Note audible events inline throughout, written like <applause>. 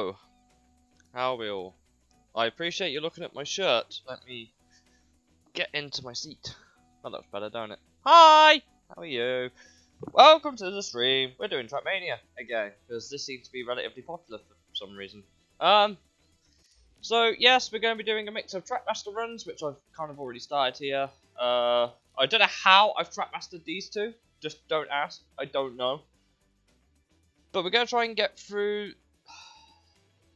Hello! How are we all? I appreciate you looking at my shirt. Let me get into my seat. That looks better, don't it? Hi! How are you? Welcome to the stream. We're doing Trackmania again, because this seems to be relatively popular for some reason. Um, so yes, we're going to be doing a mix of Trackmaster runs, which I've kind of already started here. Uh, I don't know how I've Trackmastered these two. Just don't ask. I don't know. But we're going to try and get through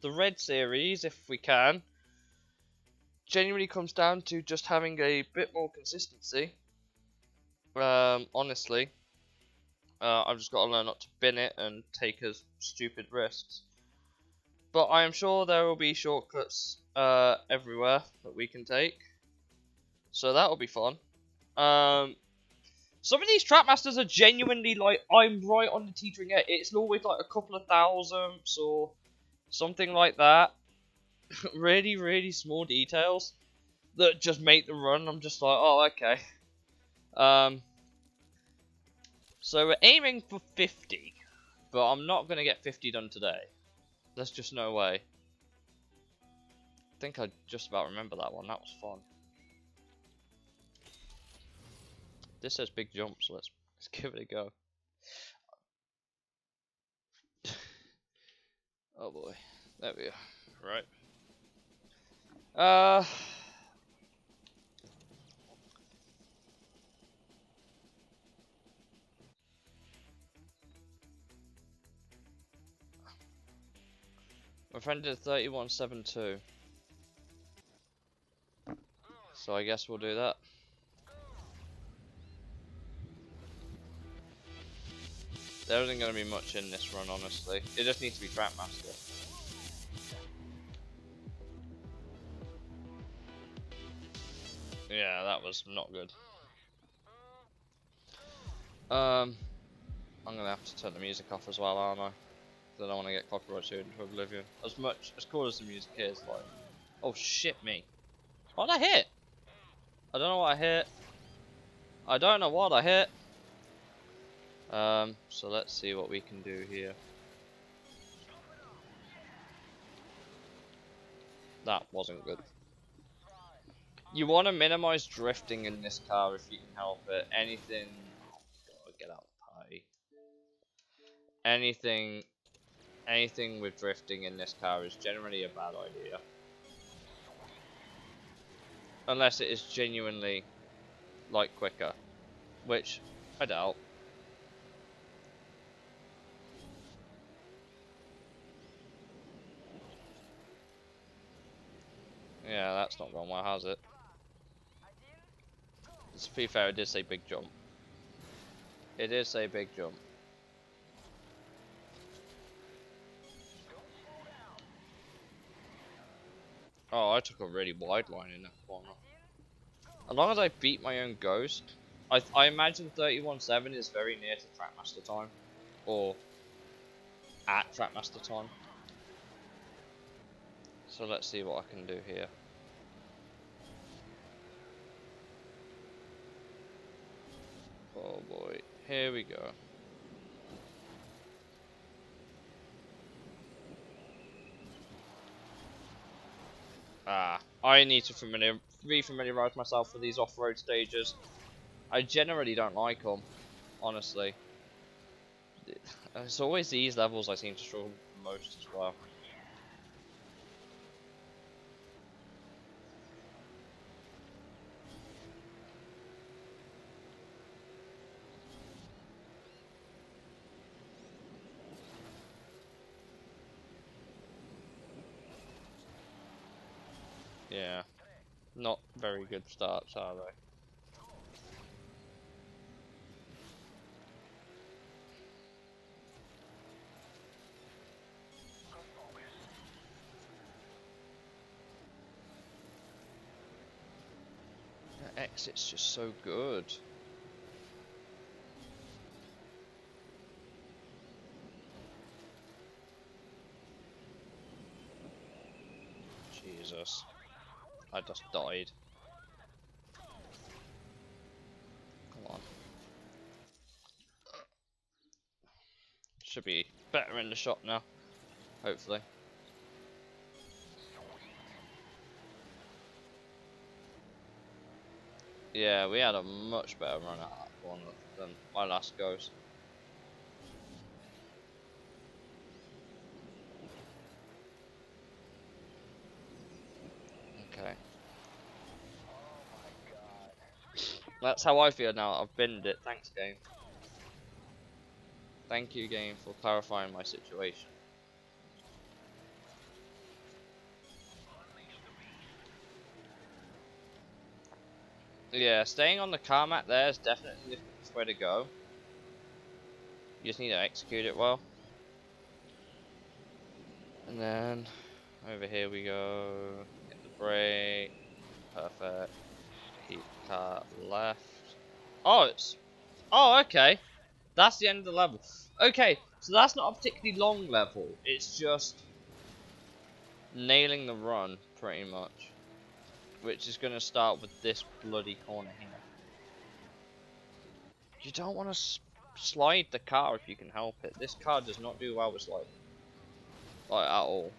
the red series if we can. Genuinely comes down to just having a bit more consistency. Um, honestly. Uh, I've just got to learn not to bin it and take as stupid risks. But I am sure there will be shortcuts uh, everywhere that we can take. So that will be fun. Um, some of these Trackmasters are genuinely like, I'm right on the teetering edge. It's always like a couple of thousands or something like that. <laughs> really, really small details that just make the run. I'm just like, oh, okay. Um, so we're aiming for 50, but I'm not going to get 50 done today. There's just no way. I think I just about remember that one. That was fun. This says big jump, so let's let's give it a go. Oh boy, there we are. Right. Uh. My friend did 3172. So I guess we'll do that. There isn't going to be much in this run, honestly. It just needs to be Trackmaster. Yeah, that was not good. Um, I'm going to have to turn the music off as well, aren't I? Because I don't want to get copyright sued into oblivion. As much, as cool as the music is, like... Oh shit me. What I hit? I don't know what I hit. I don't know what I hit. Um, so let's see what we can do here. That wasn't good. You want to minimize drifting in this car if you can help it. Anything... Oh get out of the party. Anything anything with drifting in this car is generally a bad idea. Unless it is genuinely, like, quicker. Which, I doubt. Yeah, that's not gone well, has it? To be fair, it did say big jump. It did say big jump. Oh, I took a really wide line in that corner. As long as I beat my own ghost, I, I imagine 31.7 is very near to Trackmaster time. Or at Trackmaster time. So let's see what I can do here. Oh boy, here we go. Ah, I need to familiar re-familiarize myself with these off-road stages. I generally don't like them, honestly. It's always these levels I seem to struggle most as well. Yeah. Not very good starts, are they? That exit's just so good. Jesus. I just died. be better in the shop now, hopefully. Yeah, we had a much better run at that one than my last goes. Okay. That's how I feel now. I've binned it. Thanks, game. Thank you, game, for clarifying my situation. Yeah, staying on the car mat there is definitely the way to go. You just need to execute it well. And then over here we go. Hit the brake. Perfect. Keep car left. Oh, it's. Oh, okay. That's the end of the level. Okay, so that's not a particularly long level. It's just nailing the run, pretty much. Which is going to start with this bloody corner here. You don't want to slide the car if you can help it. This car does not do well with sliding. Like, at all.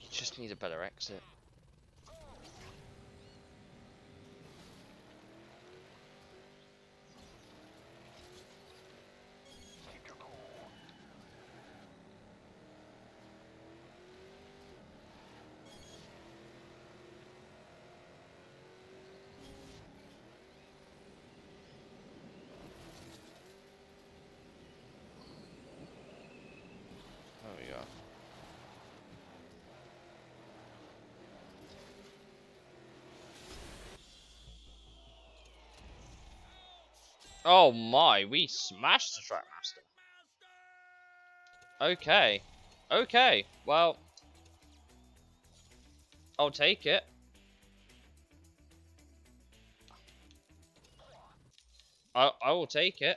You just need a better exit. Oh my, we smashed the Trackmaster. Okay. Okay, well. I'll take it. I, I will take it.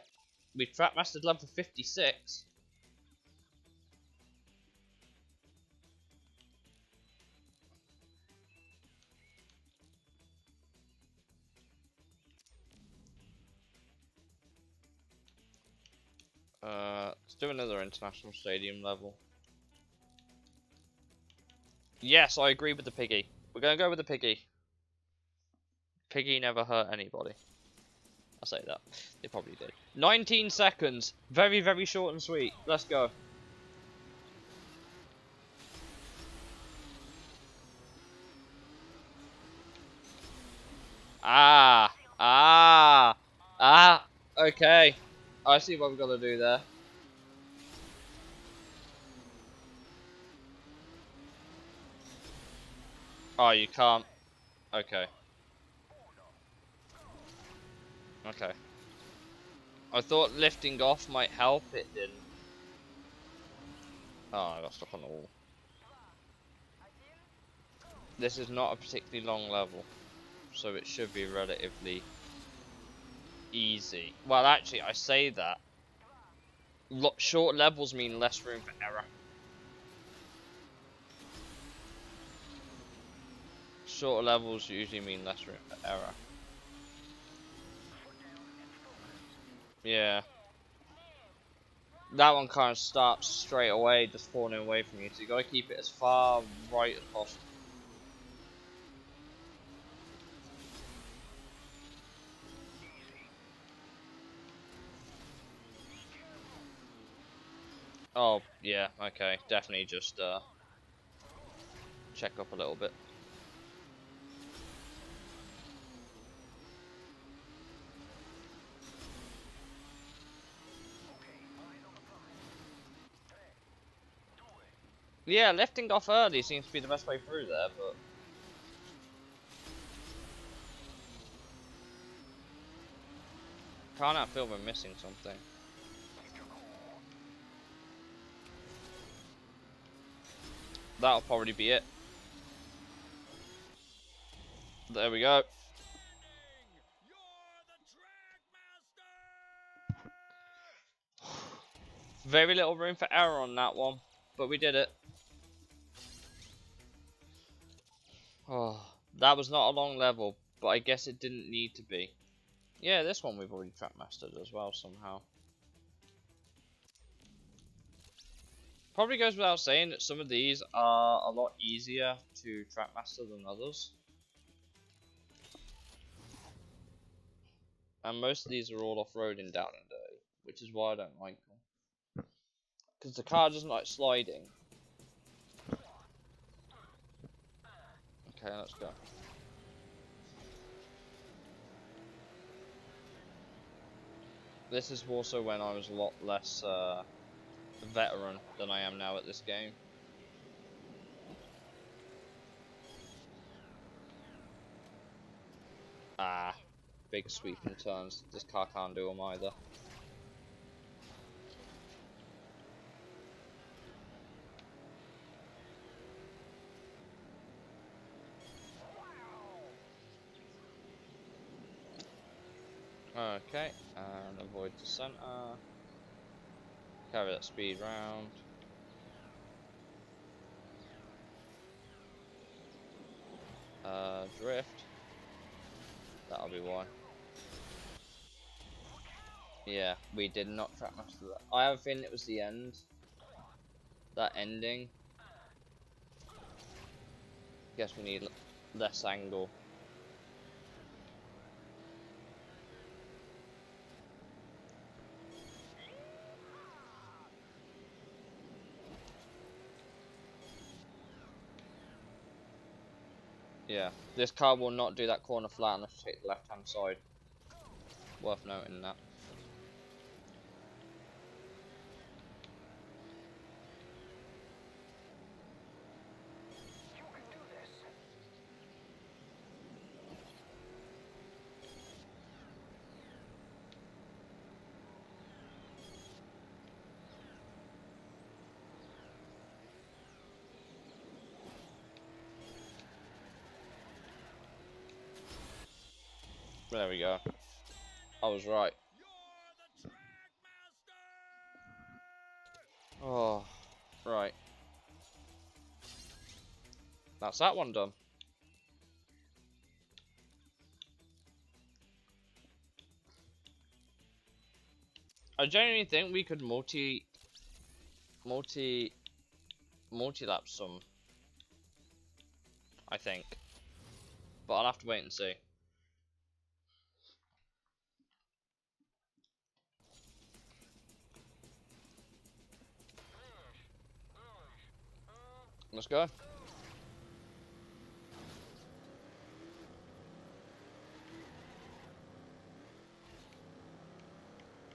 We Trackmastered level 56. Uh, let's do another international stadium level. Yes, I agree with the piggy. We're gonna go with the piggy. Piggy never hurt anybody. I'll say that. They probably did. 19 seconds. Very, very short and sweet. Let's go. Ah. Ah. Ah. Okay. I see what we've got to do there. Oh, you can't. Okay. Okay. I thought lifting off might help, it didn't. Oh, I got stuck on the wall. This is not a particularly long level, so it should be relatively easy. Well, actually, I say that. short levels mean less room for error. Shorter levels usually mean less room for error. Yeah. That one kind of starts straight away, just falling away from you, so you gotta keep it as far right as possible. Oh, yeah, okay. Definitely just uh, check up a little bit. Yeah, lifting off early seems to be the best way through there, but... Can't I feel we're missing something? That'll probably be it. There we go. Very little room for error on that one, but we did it. Oh, that was not a long level, but I guess it didn't need to be. Yeah, this one we've already track mastered as well somehow. Probably goes without saying that some of these are a lot easier to track master than others. And most of these are all off-roading down and dirty, which is why I don't like them. Because the car doesn't like sliding. Okay, let's go. This is also when I was a lot less uh, veteran than I am now at this game. Ah, big sweeping turns. This car can't do them either. Okay, and avoid the center. Carry that speed round. Uh, drift. That'll be why. Yeah, we did not track master that. I have a feeling it was the end. That ending. Guess we need less angle. Yeah, this car will not do that corner flat unless you take the left hand side. Worth noting that. There we go. I was right. Oh, right. That's that one done. I genuinely think we could multi, multi, multi-lap some. I think. But I'll have to wait and see. Let's go.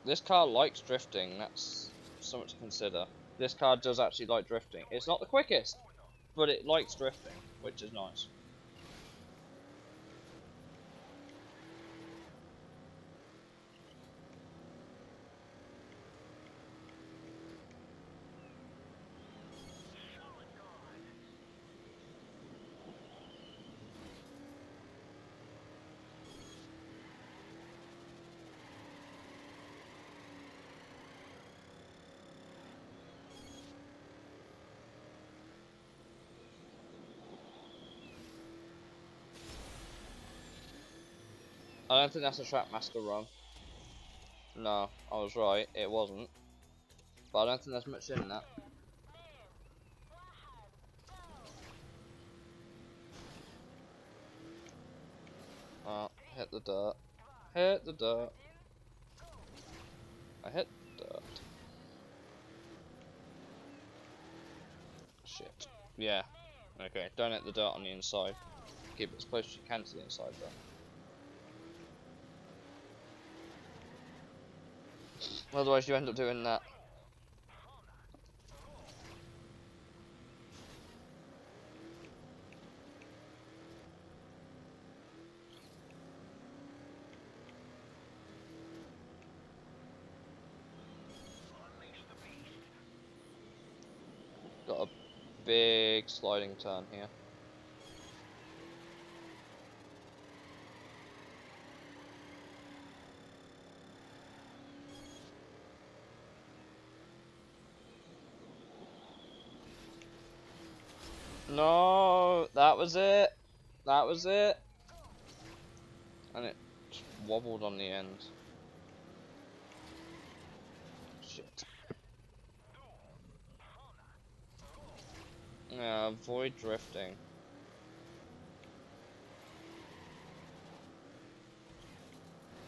This car likes drifting, that's something to consider. This car does actually like drifting. It's not the quickest, but it likes drifting, which is nice. I don't think that's a Trackmaster run. No, I was right, it wasn't. But I don't think there's much in that. Oh, hit the dirt. Hit the dirt. I hit dirt. Shit. Yeah. Okay, don't hit the dirt on the inside. Keep it as close as you can to the inside though. Otherwise you end up doing that. Got a big sliding turn here. No, that was it. That was it. And it wobbled on the end. Shit. Yeah, avoid drifting.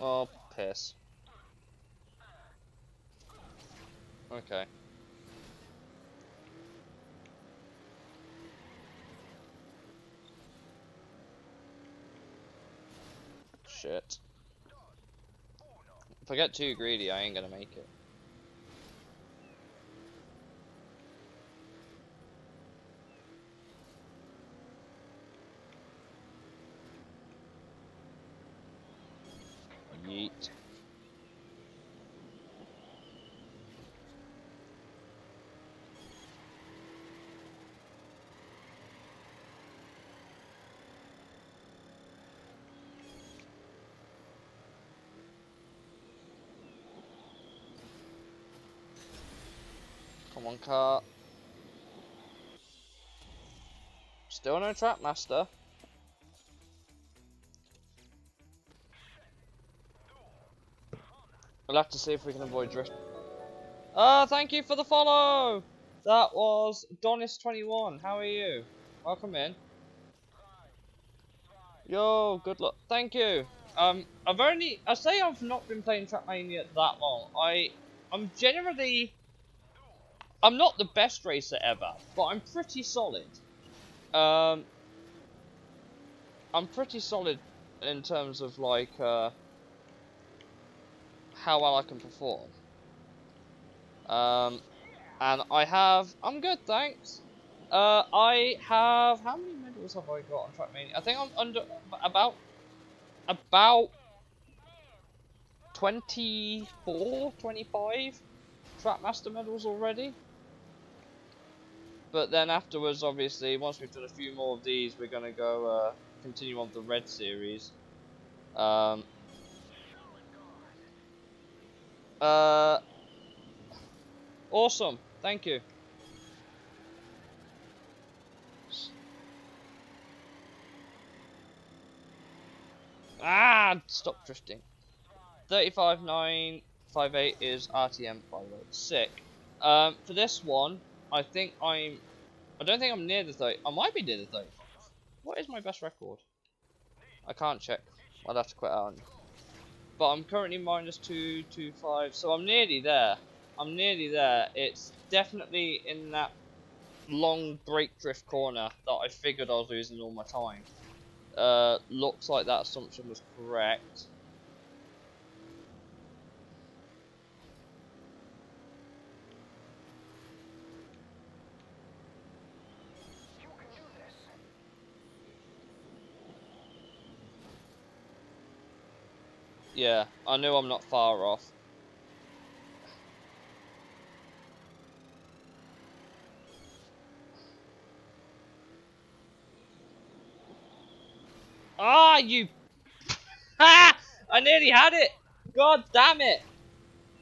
Oh, piss. Okay. Shit. If I get too greedy, I ain't gonna make it. Yeet. Come on, car. Still no track master. We'll have to see if we can avoid drift. Ah, uh, thank you for the follow! That was Donis21. How are you? Welcome in. Yo, good luck. Thank you. Um, I've only, I say I've not been playing Trackmania that long. I, I'm generally, I'm not the best racer ever, but I'm pretty solid. Um, I'm pretty solid in terms of like, uh, how well I can perform. Um, and I have, I'm good, thanks. Uh, I have, how many medals have I got on Trackmania? I think I'm under, about, about 24, 25 Trackmaster medals already. But then afterwards, obviously, once we've done a few more of these, we're going to go uh, continue on the Red Series. Um, uh, awesome. Thank you. Ah, stop drifting. 35958 is RTM by the way. Sick. Um, for this one, I think I'm. I don't think I'm near the 30. I might be near the 30. What is my best record? I can't check. I'll have to quit out. But I'm currently minus 225, so I'm nearly there. I'm nearly there. It's definitely in that long brake drift corner that I figured I was losing all my time. Uh, looks like that assumption was correct. Yeah, I know I'm not far off. Ah, you... Ha! <laughs> I nearly had it! God damn it!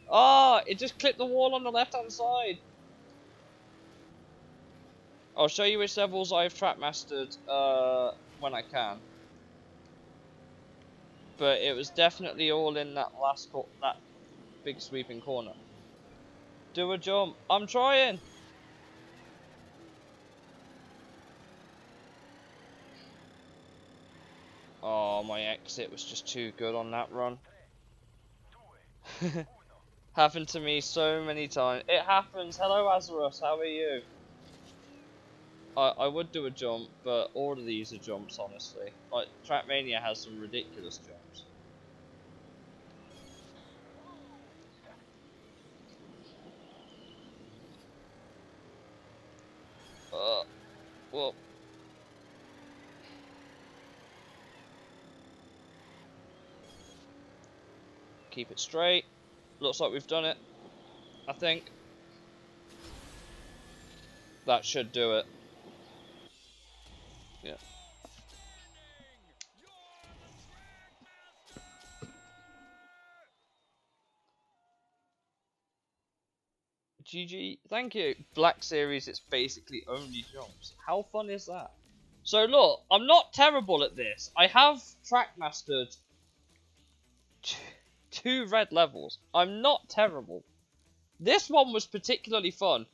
Oh, it just clipped the wall on the left-hand side. I'll show you which levels I've track mastered uh, when I can but it was definitely all in that last that big sweeping corner. Do a jump. I'm trying. Oh, my exit was just too good on that run. <laughs> Happened to me so many times. It happens. Hello, Azarus. How are you? I, I would do a jump, but all of these are jumps, honestly. Like, Trackmania has some ridiculous jumps. Uh, well... Keep it straight. Looks like we've done it. I think. That should do it. GG, thank you. Black Series, it's basically only jumps. How fun is that? So look, I'm not terrible at this. I have track mastered two red levels. I'm not terrible. This one was particularly fun.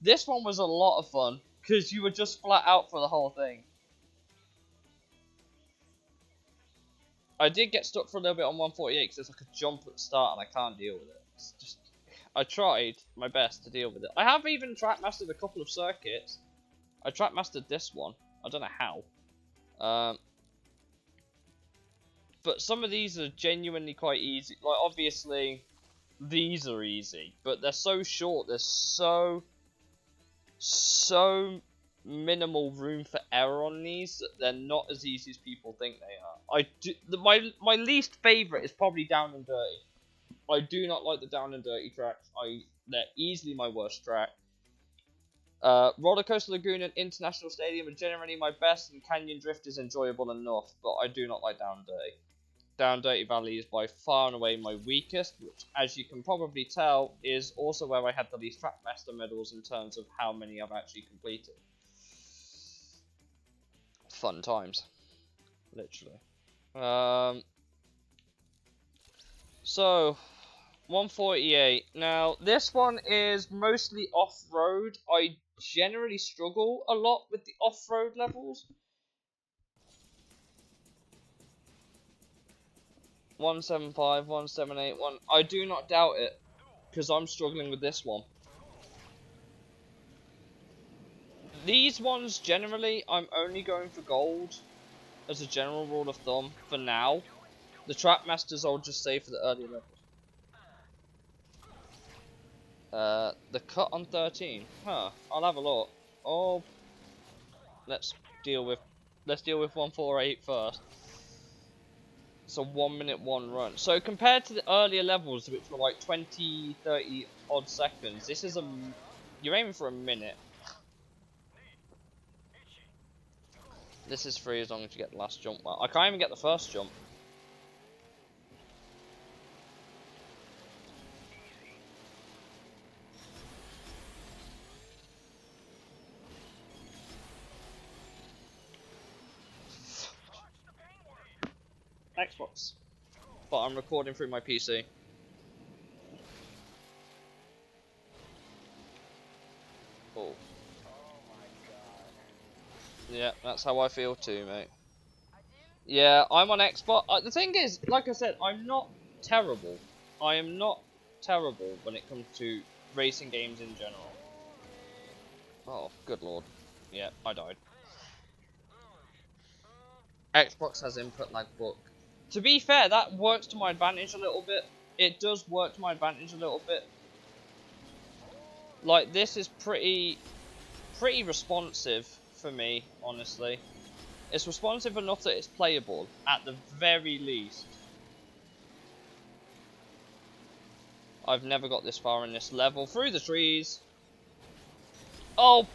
This one was a lot of fun Because you were just flat out for the whole thing. I did get stuck for a little bit on 148 because there's like a jump at the start and I can't deal with it. It's just, I tried my best to deal with it. I have even track mastered a couple of circuits. I track mastered this one. I don't know how. Um, but some of these are genuinely quite easy. Like, obviously, these are easy, but they're so short. There's so, so minimal room for error on these that they're not as easy as people think they are. I do, the, my my least favorite is probably Down and Dirty. I do not like the Down and Dirty tracks. I they're easily my worst track. Uh, Roller Coaster Lagoon and International Stadium are generally my best, and Canyon Drift is enjoyable enough, but I do not like Down and Dirty. Down Dirty Valley is by far and away my weakest, which, as you can probably tell, is also where I had the least Trackmaster medals in terms of how many I've actually completed fun times. Literally. Um, so, 148. Now, this one is mostly off-road. I generally struggle a lot with the off-road levels. One seven five, one seven eight, one. I do not doubt it, because I'm struggling with this one. These ones, generally, I'm only going for gold as a general rule of thumb for now. The Track Masters I'll just say for the earlier levels. Uh, the cut on 13. Huh, I'll have a look. Oh, let's deal with, let's deal with 148 first. It's a 1 minute 1 run. So compared to the earlier levels, which were like 20, 30 odd seconds, this is a, you're aiming for a minute. This is free as long as you get the last jump. Well, I can't even get the first jump. Xbox. But I'm recording through my PC. Oh. Yeah, that's how I feel too, mate. Yeah, I'm on Xbox. Uh, the thing is, like I said, I'm not terrible. I am not terrible when it comes to racing games in general. Oh, good lord. Yeah, I died. Xbox has input lag book. To be fair, that works to my advantage a little bit. It does work to my advantage a little bit. Like, this is pretty, pretty responsive for me, honestly. It's responsive enough that it's playable, at the very least. I've never got this far in this level. Through the trees. Oh!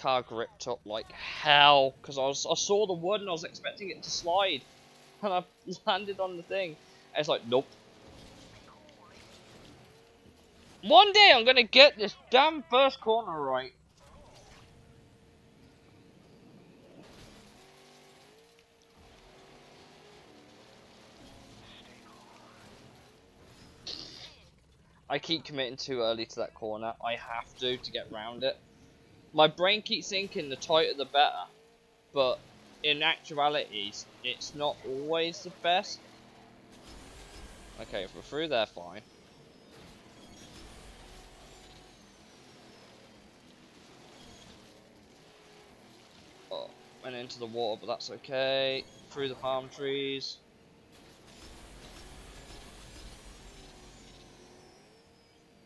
Car gripped up like hell. Because I, was, I saw the wood and I was expecting it to slide. <laughs> And I <laughs> landed on the thing. And it's like, nope. One day I'm to get this damn first corner right. I keep committing too early to that corner. I have to to get round it. My brain keeps thinking the tighter the better, but in actuality, it's not always the best. Okay, if we're through there, fine. Oh, went into the water, but that's okay. Through the palm trees.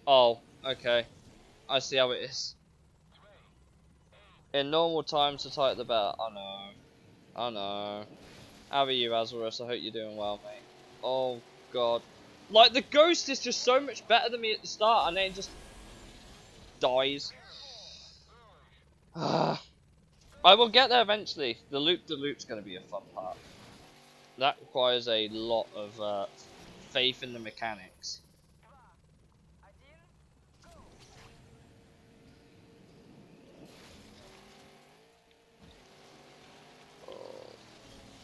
Oh, okay. I see how it is. In normal times, the tighter the better. I know. I know. How are you, Azarus? I hope you're doing well, mate. Oh, God. Like, the ghost is just so much better than me at the start, and then just dies. <sighs> I will get there eventually. The loop-de-loop's going to be a fun part. That requires a lot of uh, faith in the mechanics.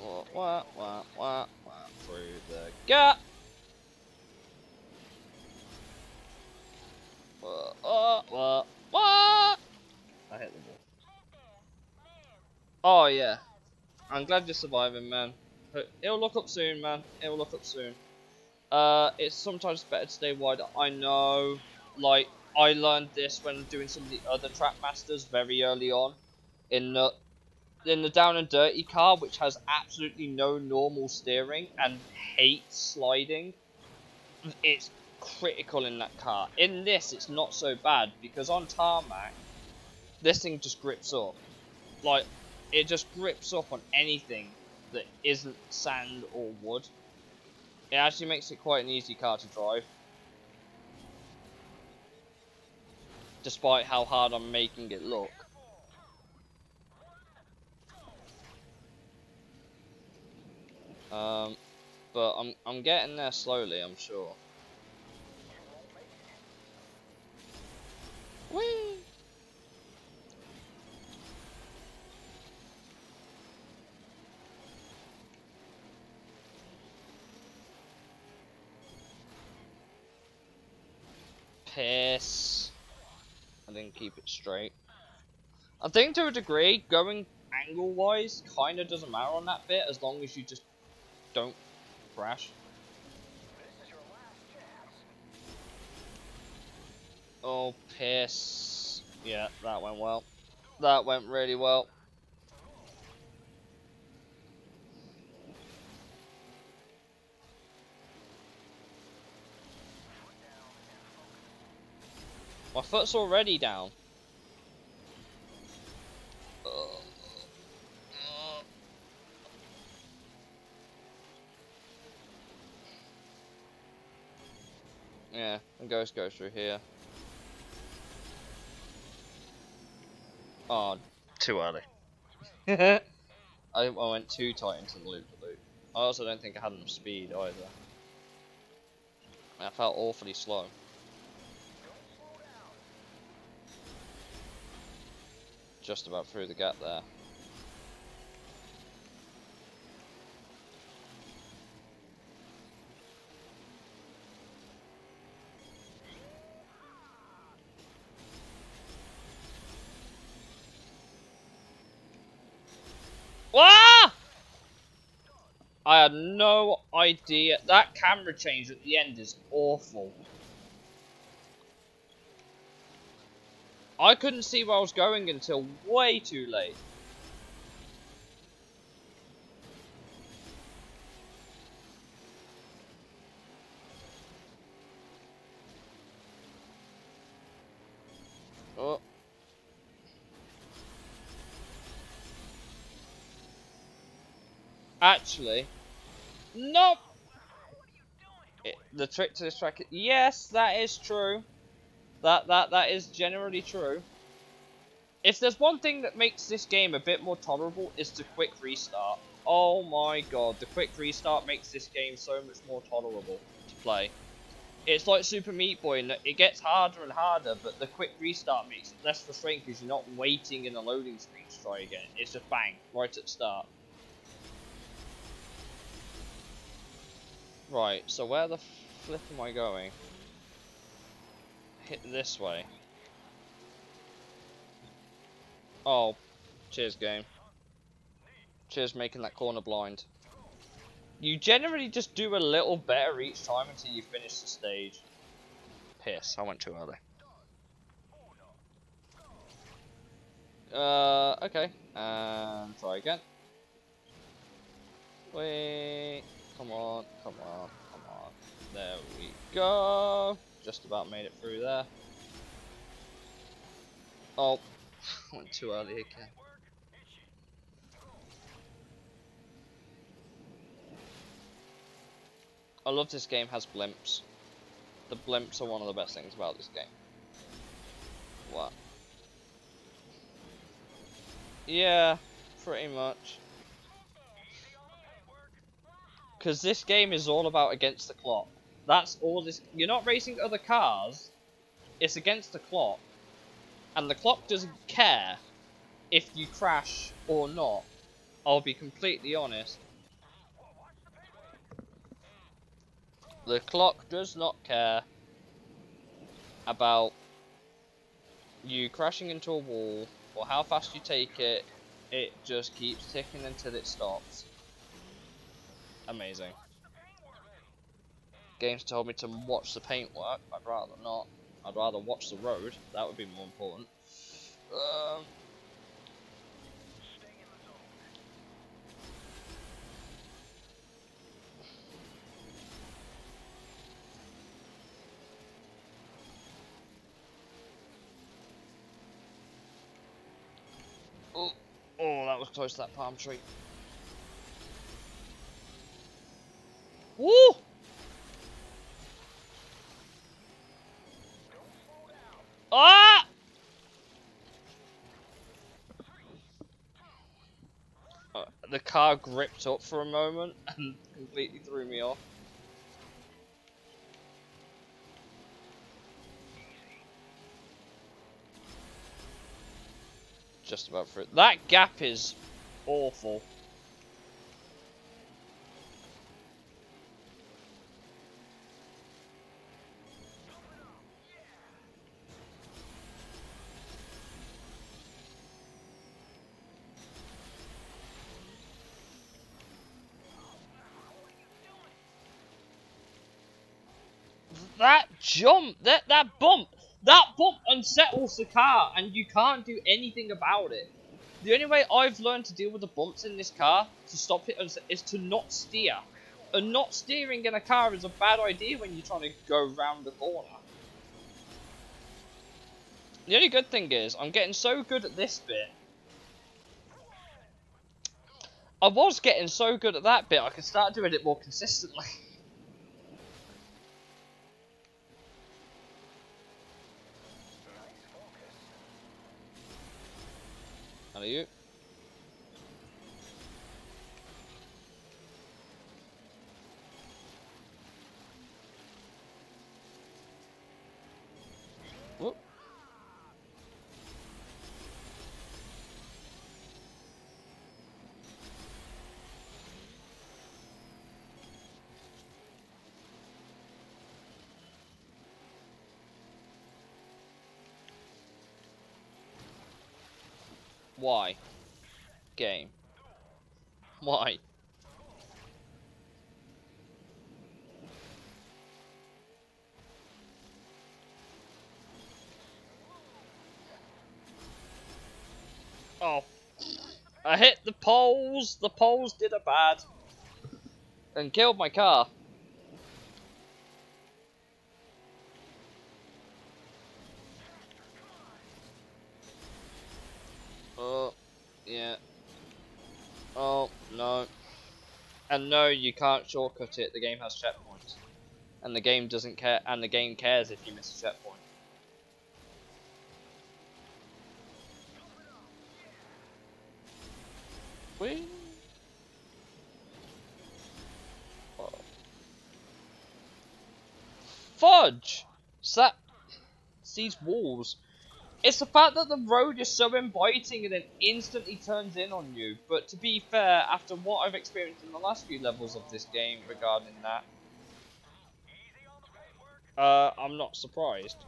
wah, wah, wah, wah, wah, through the gap. Wah, wah, wah, wah. I hit the ball. Oh, yeah. I'm glad you're surviving, man. It'll look up soon, man. It'll look up soon. Uh, it's sometimes better to stay wide. I know, like, I learned this when doing some of the other Track Masters very early on in the in the down and dirty car, which has absolutely no normal steering and hates sliding. It's critical in that car. In this, it's not so bad, because on tarmac, this thing just grips up. Like, it just grips up on anything that isn't sand or wood. It actually makes it quite an easy car to drive. Despite how hard I'm making it look. Um, but I'm I'm getting there slowly, I'm sure. Whee! Piss. I didn't keep it straight. I think to a degree, going angle-wise kind of doesn't matter on that bit as long as you just don't crash. Oh, piss. Yeah, that went well. That went really well. My foot's already down. Yeah, and Ghost goes through here. Oh, too early. <laughs> I, I went too tight into the loop to loop. I also don't think I had enough speed either. I felt awfully slow. Just about through the gap there. Ah! I had no idea. That camera change at the end is awful. I couldn't see where I was going until way too late. Oh. Actually, nope. It, the trick to this track, yes, that is true. That that that is generally true. If there's one thing that makes this game a bit more tolerable, is the quick restart. Oh my god, the quick restart makes this game so much more tolerable to play. It's like Super Meat Boy, and it gets harder and harder, but the quick restart makes it less frustrating because you're not waiting in a loading screen to try again. It's just bang, right at the start. Right, so where the flip am I going? Hit this way. Oh, cheers game. Cheers making that corner blind. You generally just do a little better each time until you finish the stage. Piss, I went too early. Uh, okay. And try again. Wait. Come on, come on, come on. There we go. Just about made it through there. Oh, <laughs> went too early again. I love this game has blimps. The blimps are one of the best things about this game. What? Yeah, pretty much. Because this game is all about against the clock. That's all this... You're not racing other cars. It's against the clock. And the clock doesn't care if you crash or not. I'll be completely honest. The clock does not care about you crashing into a wall or how fast you take it it just keeps ticking until it stops. Amazing. Games told me to watch the paintwork. I'd rather not. I'd rather watch the road. That would be more important. Um, Oh, oh, that was close to that palm tree. Woo! Ah! Uh, the car gripped up for a moment <laughs> and completely threw me off. Just about through. That gap is awful. That jump, that that bump, that bump unsettles the car, and you can't do anything about it. The only way I've learned to deal with the bumps in this car to stop it is to not steer. And not steering in a car is a bad idea when you're trying to go round the corner. The only good thing is, I'm getting so good at this bit. I was getting so good at that bit, I could start doing it more consistently. <laughs> How are you? Whoop. Why? Game. Why? Oh. I hit the poles. The poles did a bad. And killed my car. Oh, yeah. Oh, no. And no, you can't shortcut it. The game has checkpoints. And the game doesn't care, and the game cares if you miss a checkpoint. Whee! Oh. Fudge! So that... It's these walls. It's the fact that the road is so inviting and then instantly turns in on you. But to be fair, after what I've experienced in the last few levels of this game regarding that, uh, I'm not surprised.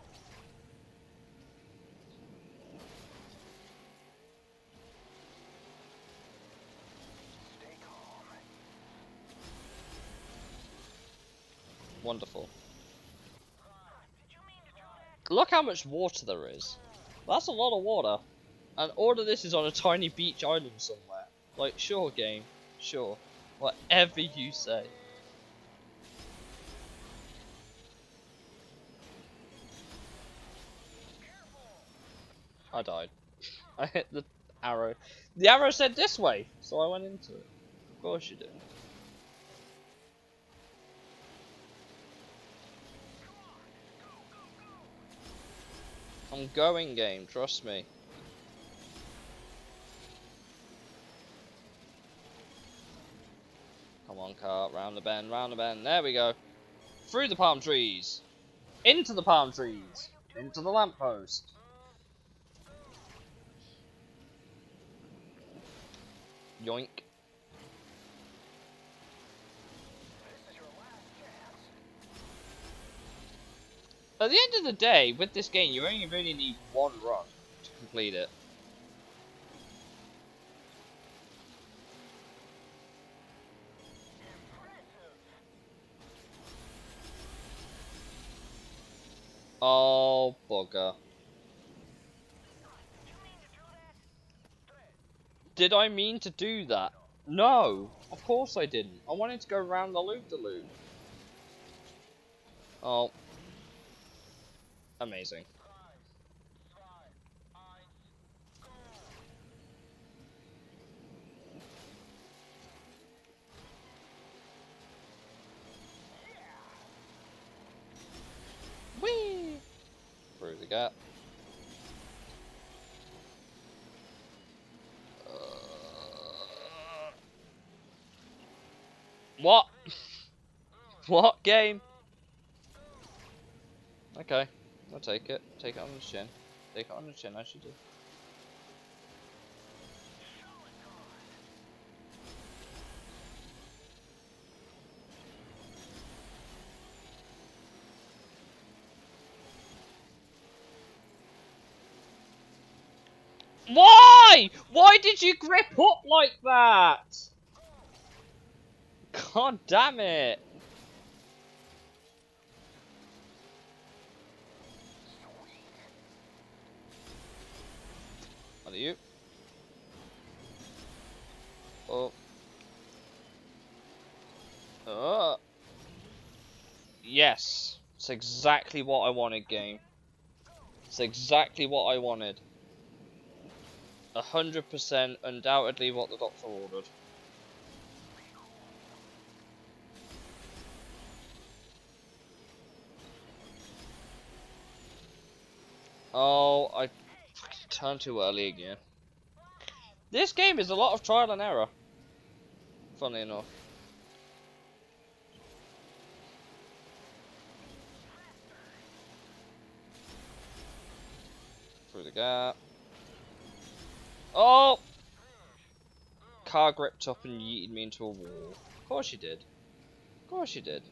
Wonderful. Look how much water there is. That's a lot of water. And all of this is on a tiny beach island somewhere. Like, sure, game. Sure. Whatever you say. I died. <laughs> I hit the arrow. The arrow said this way, so I went into it. Of course you did. I'm going game, trust me. Come on, car, round the bend, round the bend. There we go. Through the palm trees. Into the palm trees. Into the lamppost. Yoink. At the end of the day, with this game, you only really need one run to complete it. Oh, bugger. Did I mean to do that? No, of course I didn't. I wanted to go around the loop-de-loop. -loop. Oh, Amazing. Whee! Through the gap. Uh, what? <laughs> what game? Okay, I'll take it. Take it on the chin. Take it on the chin, as you do. Why? Why did you grip up like that? God damn it. You? Oh. Oh. Yes. It's exactly what I wanted, game. It's exactly what I wanted. 100% undoubtedly what the doctor ordered. Oh, I turned too early again. This game is a lot of trial and error. Funny enough. Through the gap. Oh! Car gripped up and yeeted me into a wall. Of course you did. Of course you did.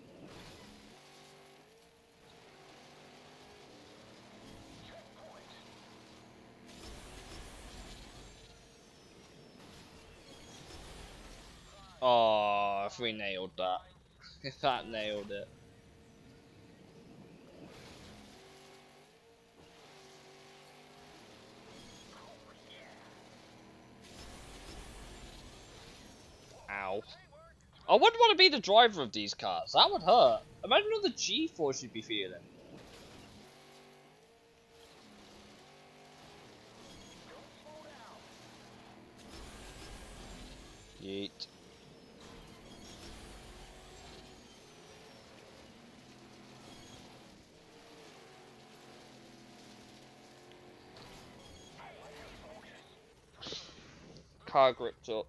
Oh, if we nailed that. <laughs> If that nailed it. Ow. I wouldn't want to be the driver of these cars. That would hurt. Imagine all the G-force you'd be feeling. Yeet. Car gripped up.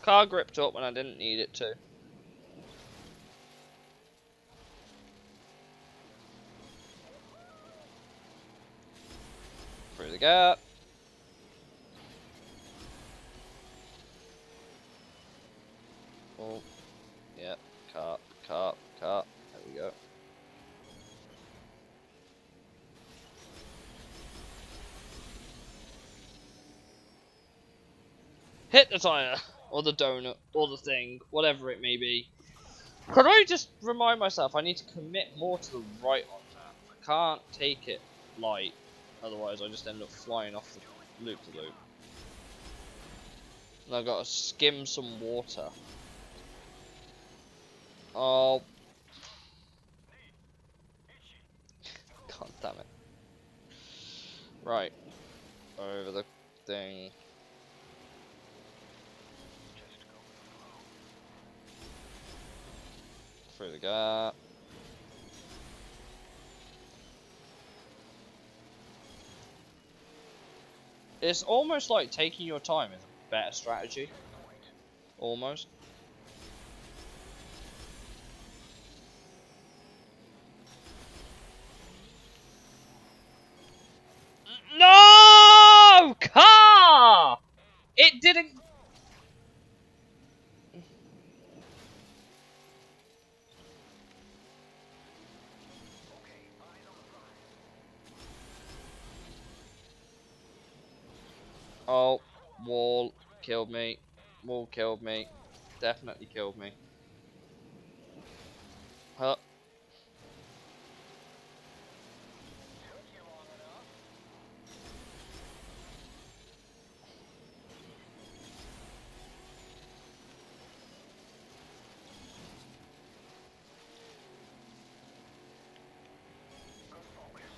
Car gripped up when I didn't need it to. Through the gap. Oh, yeah, car, car, car. There we go. Hit the tire, or the donut, or the thing, whatever it may be. Could I just remind myself I need to commit more to the right on that? I can't take it light, otherwise I just end up flying off the loop to loop. And I've got to skim some water. Oh. God damn it. Right. Over the thing. Through the gap. It's almost like taking your time is a better strategy. Almost. No! Car! It didn't... Killed me. Wall killed me. Definitely killed me. Huh.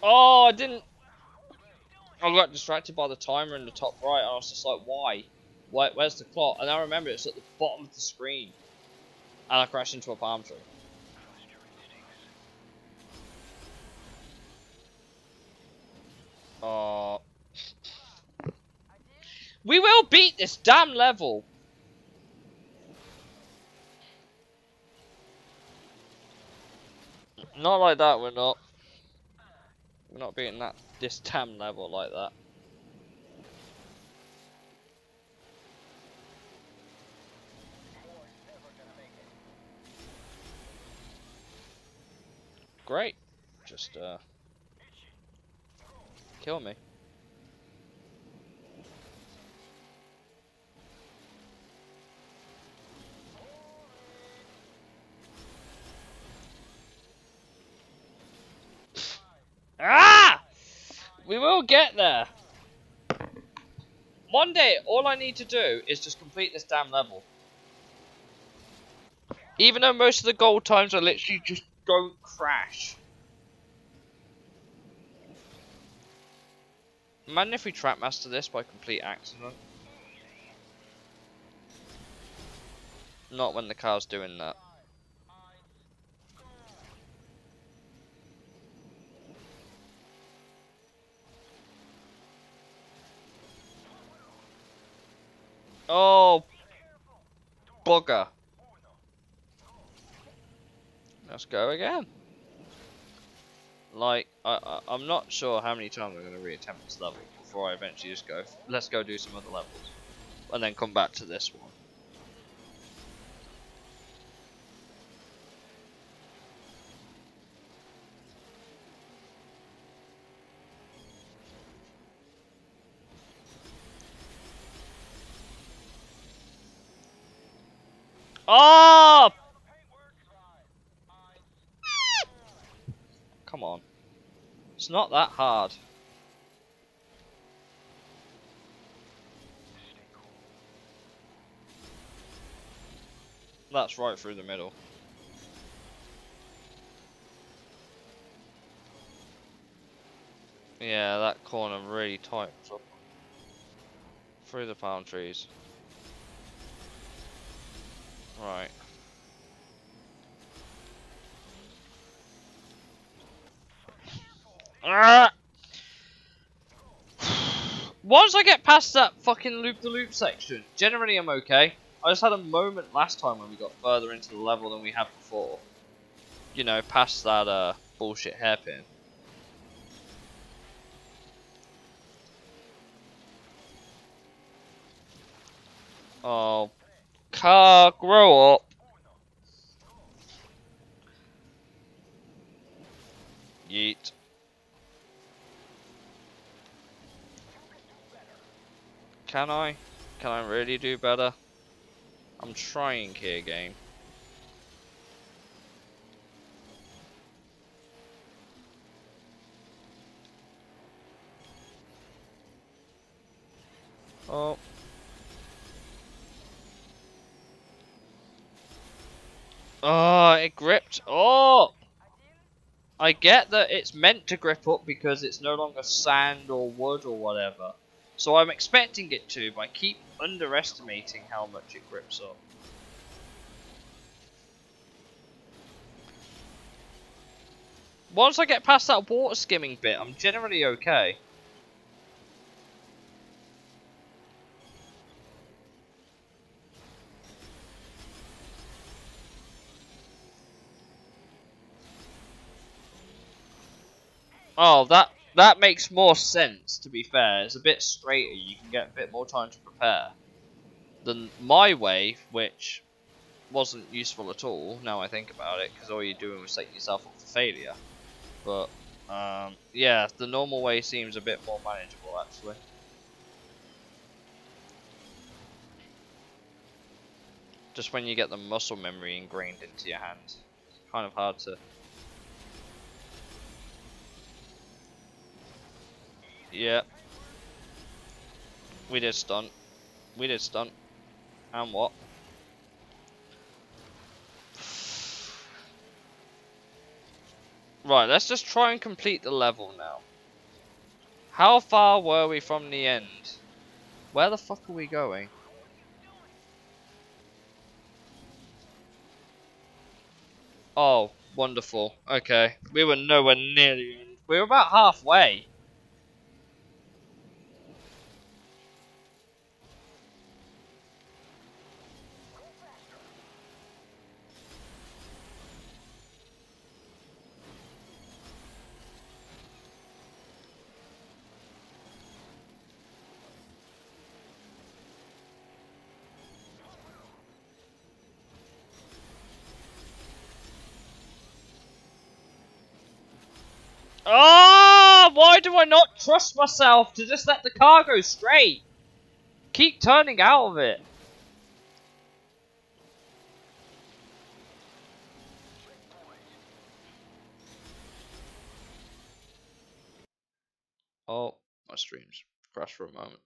Oh, I didn't... I got distracted by the timer in the top right. I was just like, why? Where's the clock? And I remember it's at the bottom of the screen. And I crashed into a palm tree. Oh. We will beat this damn level. Not like that, we're not. We're not beating that this damn level like that. Great. Just uh kill me. Ah! We will get there. One day, all I need to do is just complete this damn level. Even though most of the gold times are literally just don't crash. Imagine if we track master this by complete accident. Not when the car's doing that. Oh, bugger. Let's go again. Like, I, I, am not sure how many times I'm going to reattempt this level before I eventually just go, let's go do some other levels. And then come back to this one. Oh! Come on. It's not that hard. That's right through the middle. Yeah, that corner really tightens up. Through the palm trees. Right. <sighs> Once I get past that fucking loop-the-loop -loop section, generally I'm okay. I just had a moment last time when we got further into the level than we had before. You know, past that uh, bullshit hairpin. Oh, car, grow up. Yeet. Can I? Can I really do better? I'm trying here, game. Oh. Oh, it gripped. Oh! I get that it's meant to grip up because it's no longer sand or wood or whatever. So I'm expecting it to, but I keep underestimating how much it grips up. Once I get past that water skimming bit, I'm generally okay. Oh, that that makes more sense, to be fair. It's a bit straighter, you can get a bit more time to prepare. Than my way, which wasn't useful at all, now I think about it, because all you're doing was setting yourself up for failure. But, um, yeah, the normal way seems a bit more manageable, actually. Just when you get the muscle memory ingrained into your hands. It's kind of hard to Yeah. We did stunt. We did stunt. And what? Right, let's just try and complete the level now. How far were we from the end? Where the fuck are we going? Oh, wonderful. Okay, we were nowhere near the end. We were about halfway. Ah! why do I not trust myself to just let the car go straight? Keep turning out of it. Oh, my streams crashed for a moment.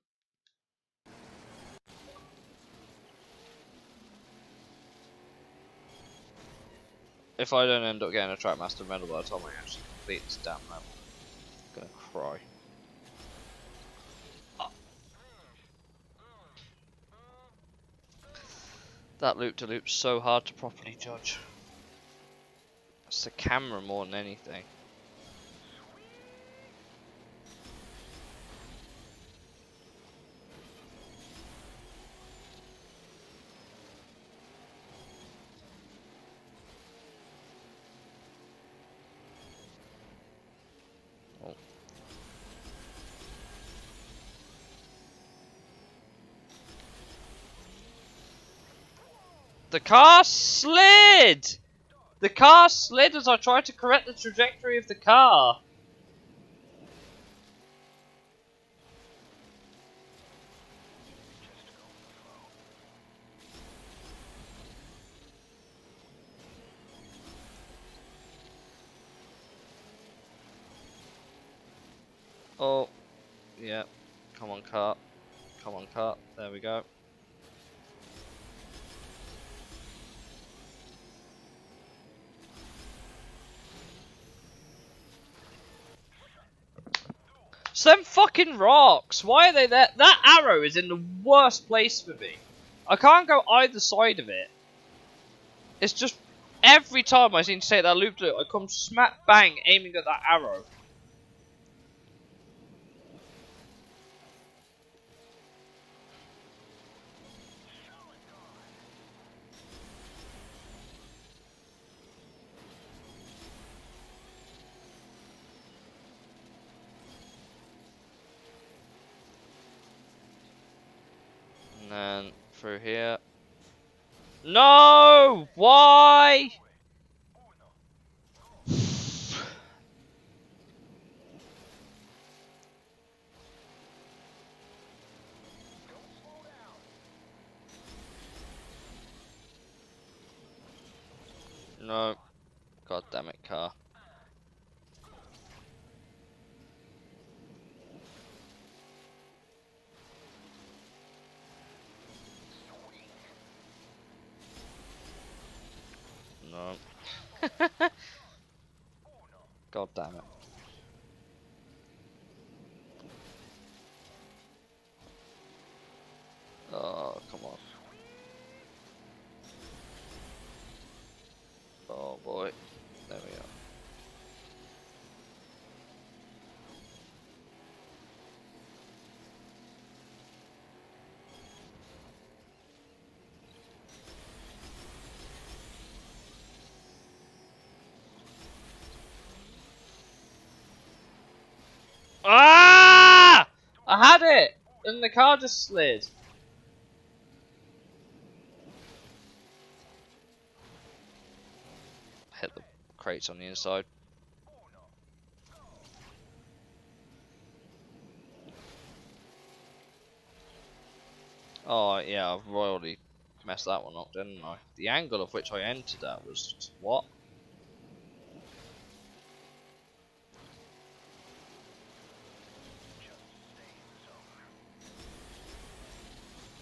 If I don't end up getting a Trackmaster medal by the time I actually complete damn level, I'm gonna cry. That loop to loop's so hard to properly judge. It's the camera more than anything. The car slid! The car slid as I tried to correct the trajectory of the car. Oh, yeah. Come on, car. Come on, car. There we go. Some fucking rocks. Why are they there? That arrow is in the worst place for me. I can't go either side of it. It's just every time I seem to take that loop loop, I come smack bang aiming at that arrow. And then through here. No! Why? No. God damn it, car. No. God damn it. Oh, come on. Oh boy. There we go. Ah! I had it! And the car just slid. Hit the crates on the inside. Oh yeah, I've royally messed that one up, didn't I? The angle of which I entered that was what?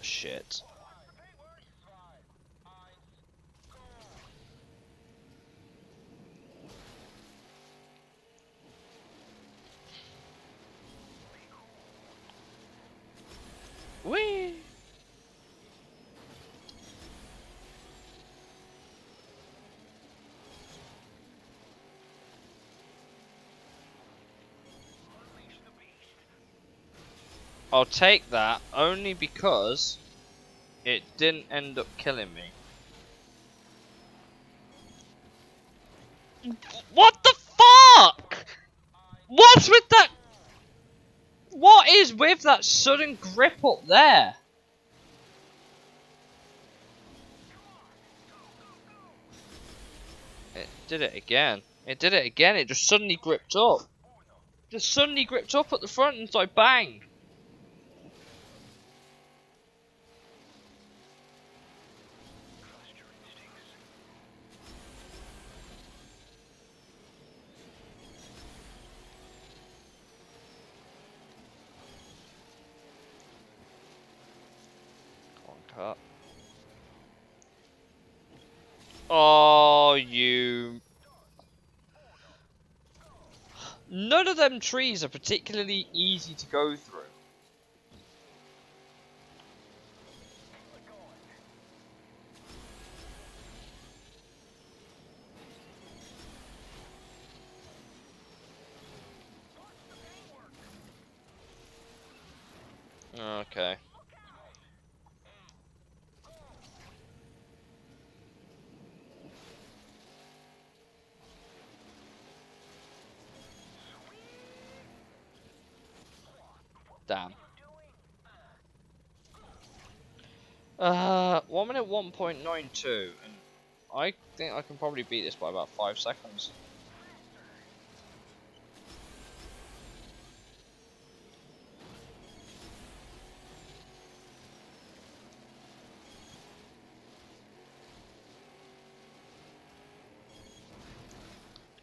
Shit. Whee! I'll take that only because it didn't end up killing me. What the fuck? What's with that? What is with that sudden grip up there? It did it again. It did it again. It just suddenly gripped up. Just suddenly gripped up at the front and like bang. cut. Oh, you... None of them trees are particularly easy to go through. Okay. Damn. Uh, 1 minute 1.92, and I think I can probably beat this by about 5 seconds.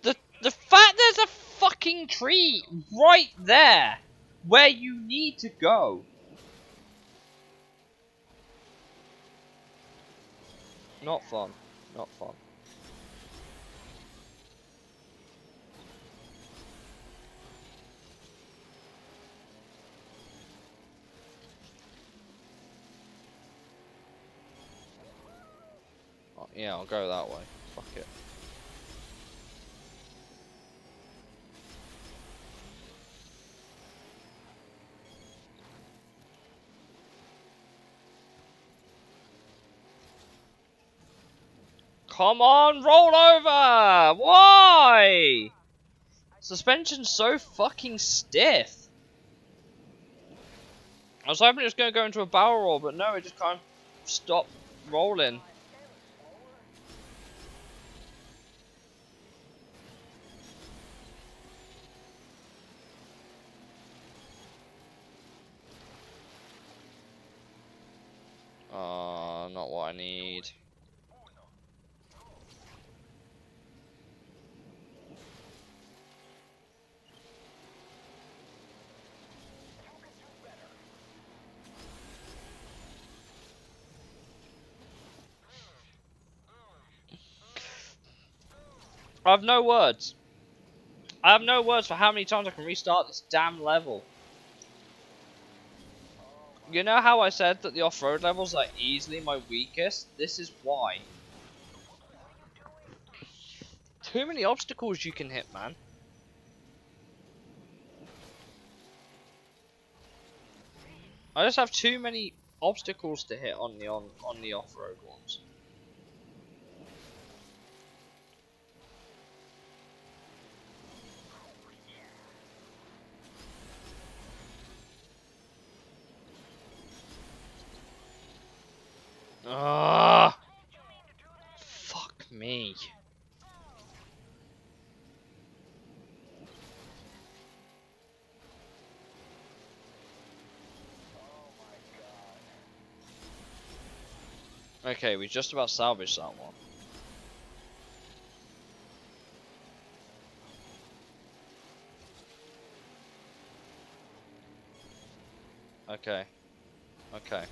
The, the fact there's a fucking tree right there where you need to go. Not fun. Not fun. Oh, yeah, I'll go that way. Fuck it. Come on, roll over! Why? Suspension's so fucking stiff. I was hoping it was going to go into a barrel roll, but no, it just can't stop rolling. Uh, not what I need. I have no words. I have no words for how many times I can restart this damn level. You know how I said that the off-road levels are easily my weakest? This is why. Too many obstacles you can hit, man. I just have too many obstacles to hit on the on on the off-road ones. Ah! Fuck me. Okay, we just about salvaged that one. Okay. Okay.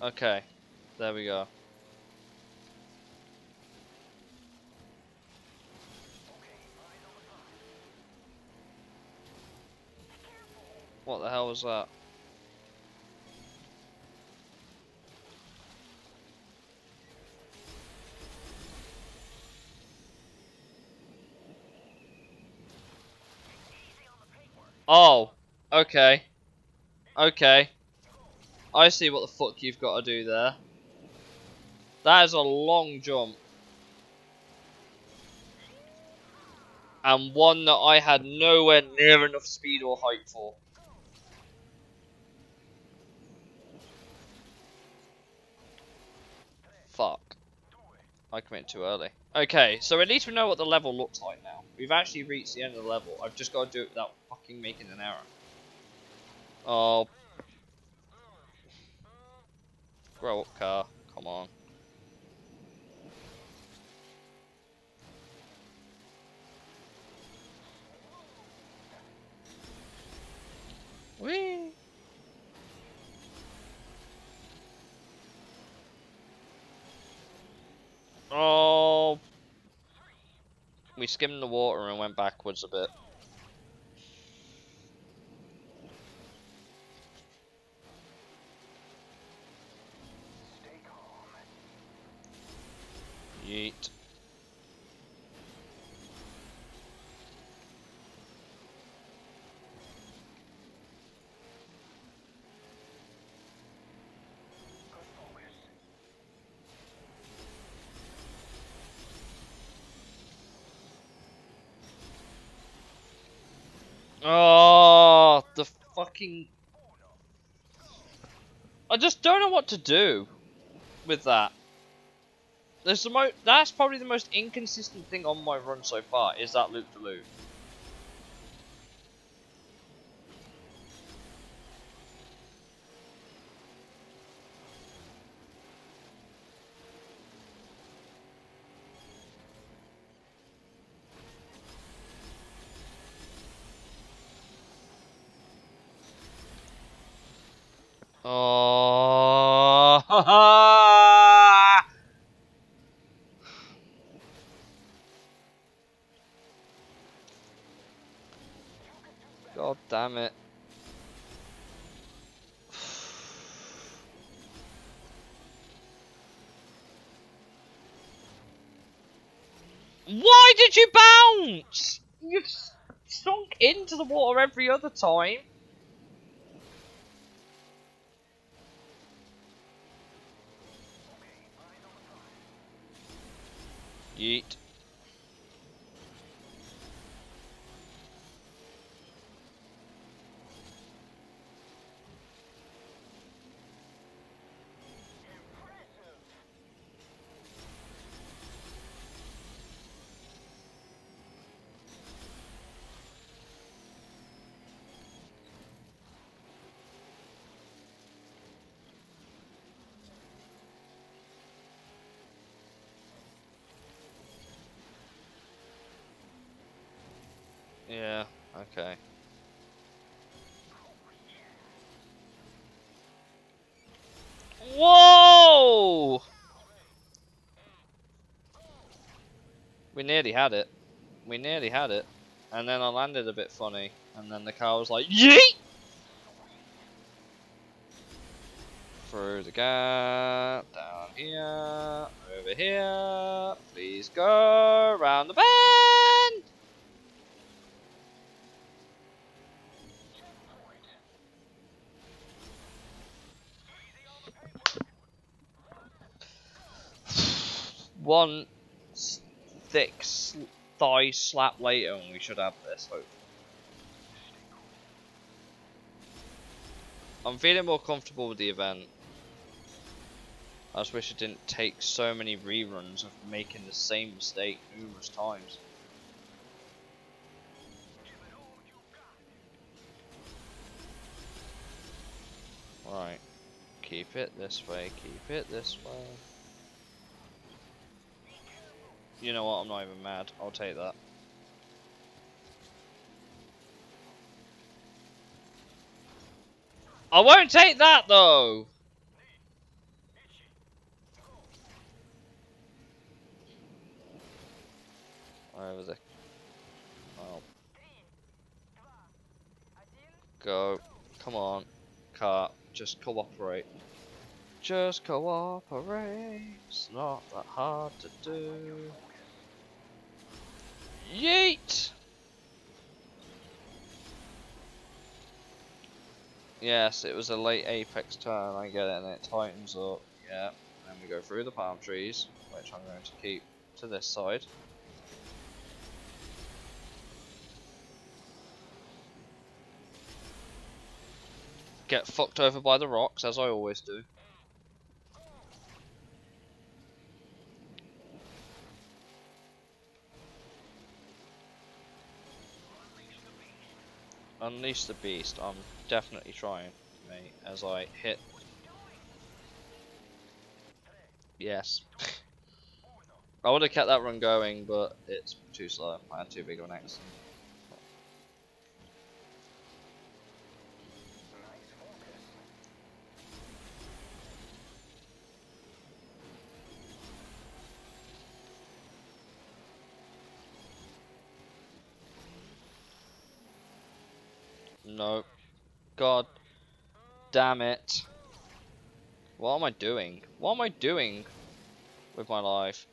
Okay, there we go. What the hell was that? Oh, okay. Okay. I see what the fuck you've got to do there. That is a long jump. And one that I had nowhere near enough speed or height for. Fuck. I committed too early. Okay, so at least we know what the level looks like now. We've actually reached the end of the level. I've just got to do it without fucking making an error. Oh. Grow up, car. Come on. Whee! Oh. We skimmed the water and went backwards a bit. Yeet. Oh, the fucking... I just don't know what to do with that. There's the mo that's probably the most inconsistent thing on my run so far, is that loop to loop. Oh, ha ha! God damn it. Why did you bounce? You've sunk into the water every other time. Yeet. Yeah, okay. Whoa! We nearly had it. We nearly had it. And then I landed a bit funny. And then the car was like, YEET! Through the gap, down here, over here. Please go around the bend! One thick sl thigh slap later and we should have this, hopefully. I'm feeling more comfortable with the event. I just wish it didn't take so many reruns of making the same mistake numerous times. Right. Keep it this way, keep it this way. You know what, I'm not even mad. I'll take that. I won't take that though! Where was it? Oh. Go. Come on, car, just cooperate. Just cooperate. It's not that hard to do. Yeet! Yes, it was a late apex turn, I get it, and it tightens up. Yeah, and we go through the palm trees, which I'm going to keep to this side. Get fucked over by the rocks, as I always do. Unleash the beast. I'm definitely trying, mate, as I hit. Yes. <laughs> I would have kept that run going, but it's too slow. I had too big of an accident. No. God damn it. What am I doing? What am I doing with my life?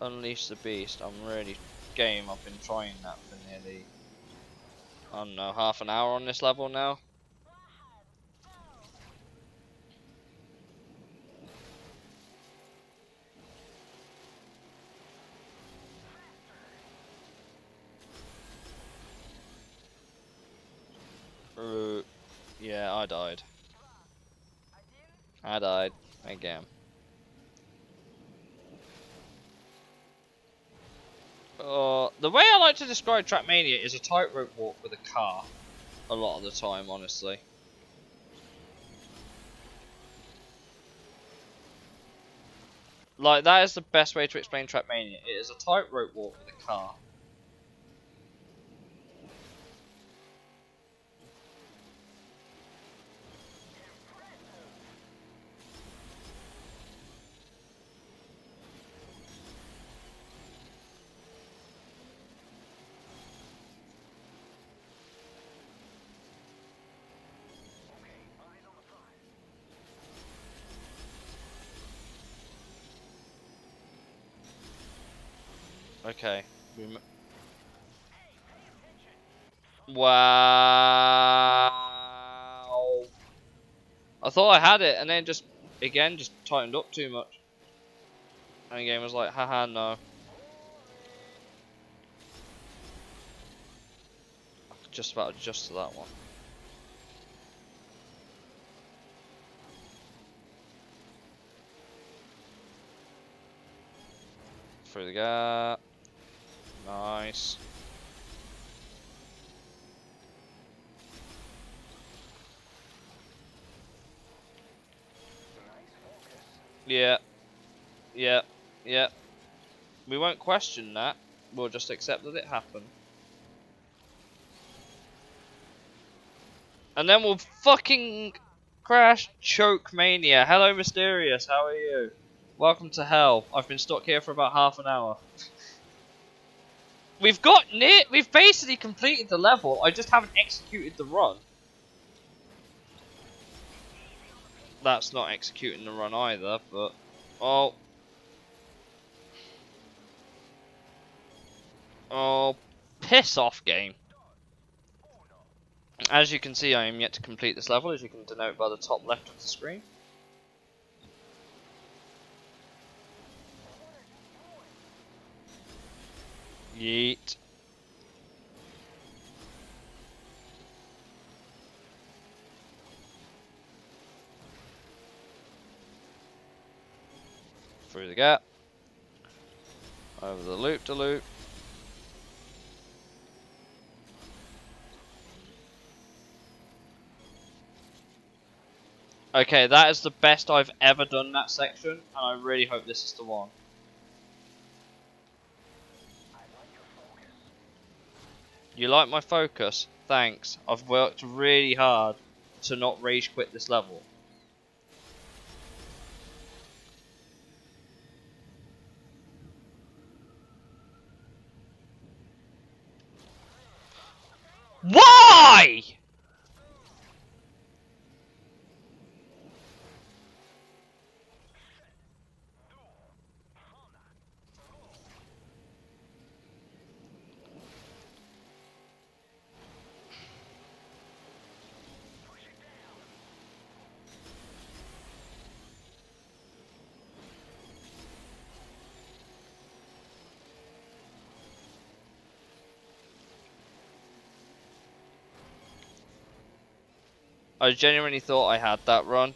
Unleash the beast. I'm really game. I've been trying that for nearly, I don't know, half an hour on this level now. Uh, yeah, I died. I died again. Uh, the way I like to describe Trackmania is a tightrope walk with a car. A lot of the time, honestly. Like, that is the best way to explain Trackmania. It is a tightrope walk with a car. Okay. Wow. I thought I had it, and then just, again, just tightened up too much. And the game was like, haha, no. I could just about adjust to that one. Through the gap. Nice. Yeah. Yeah. Yeah. We won't question that. We'll just accept that it happened. And then we'll fucking crash choke mania. Hello Mysterious, how are you? Welcome to hell. I've been stuck here for about half an hour. We've got near. We've basically completed the level. I just haven't executed the run. That's not executing the run either, but oh, oh, piss off, game. As you can see, I am yet to complete this level, as you can denote by the top left of the screen. Yeet. Through the gap. Over the loop to loop. Okay, that is the best I've ever done that section, and I really hope this is the one. You like my focus? Thanks. I've worked really hard to not rage quit this level. Why? I genuinely thought I had that run.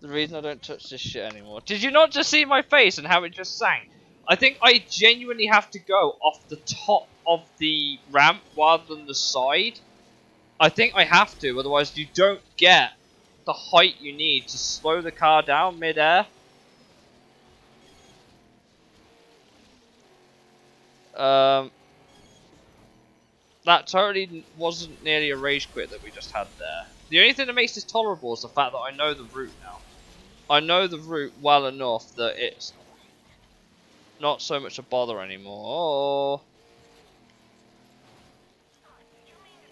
The reason I don't touch this shit anymore. Did you not just see my face and how it just sank? I think I genuinely have to go off the top of the ramp rather than the side. I think I have to, otherwise you don't get the height you need to slow the car down mid-air. Um, that totally wasn't nearly a rage quit that we just had there. The only thing that makes this tolerable is the fact that I know the route now. I know the route well enough that it's not so much a bother anymore. Oh.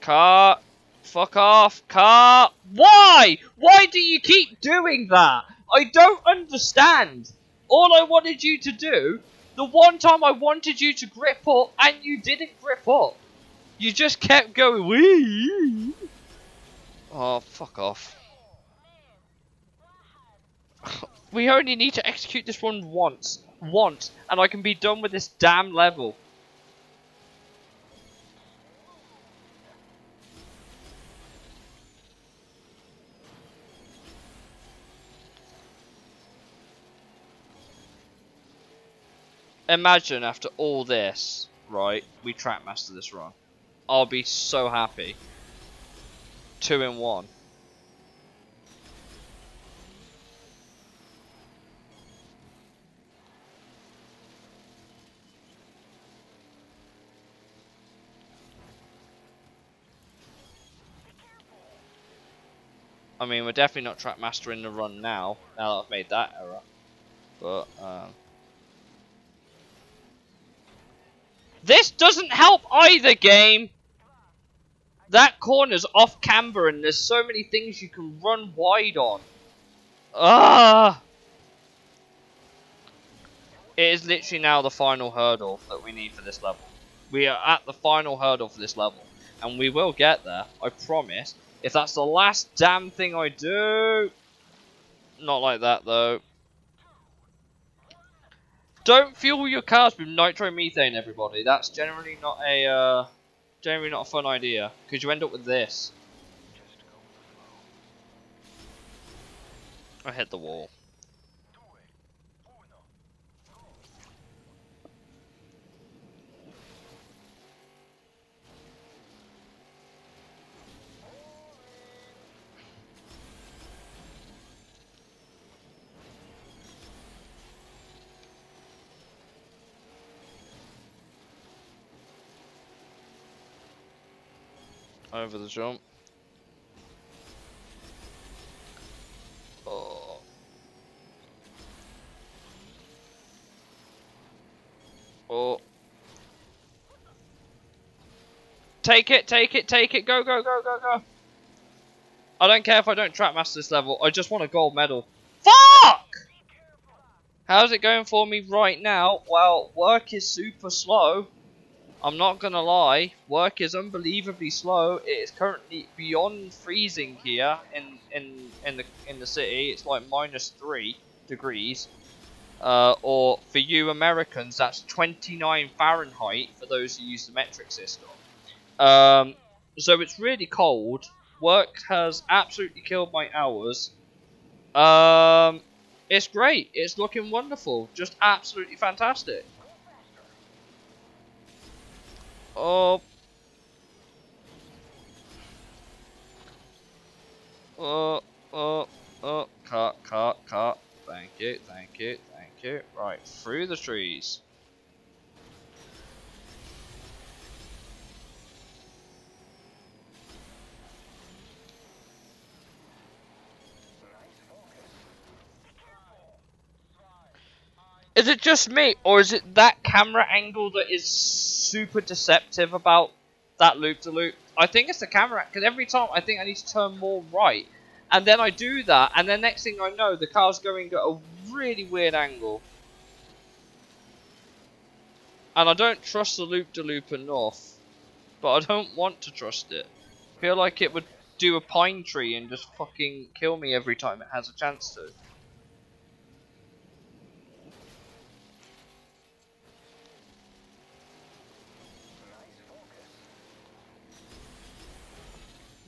Car! Fuck off! Car! Why? Why do you keep doing that? I don't understand. All I wanted you to do, the one time I wanted you to grip up, and you didn't grip up. You just kept going, wee. Oh, fuck off. <laughs> we only need to execute this one once. Once. And I can be done with this damn level. Imagine after all this, right, we trackmaster this run. I'll be so happy. Two in one. I mean, we're definitely not track mastering the run now, now that I've made that error. But, um... This doesn't help either, game! That corner's off camber and there's so many things you can run wide on. Ah! It is literally now the final hurdle that we need for this level. We are at the final hurdle for this level. And we will get there, I promise. If that's the last damn thing I do... Not like that, though. Don't fuel your cars with nitromethane, everybody. That's generally not a... Uh, generally not a fun idea because you end up with this. I hit the wall. Over the jump. Oh. Oh. Take it, take it, take it, go, go, go, go, go. I don't care if I don't track master this level, I just want a gold medal. Fuck! How's it going for me right now? Well, work is super slow. I'm not gonna lie, work is unbelievably slow. It is currently beyond freezing here in in in the in the city. It's like minus three degrees. Uh, or for you Americans, that's 29 Fahrenheit for those who use the metric system. Um, so it's really cold. Work has absolutely killed my hours. Um, it's great. It's looking wonderful. Just absolutely fantastic. Oh. Oh, oh, oh, cut, cut, cut. Thank you, thank you, thank you. Right, through the trees. Is it just me, or is it that camera angle that is super deceptive about that loop to loop? I think it's the camera, because every time I think I need to turn more right, and then I do that, and then next thing I know, the car's going at a really weird angle. And I don't trust the loop to loop enough, but I don't want to trust it. I feel like it would do a pine tree and just fucking kill me every time it has a chance to.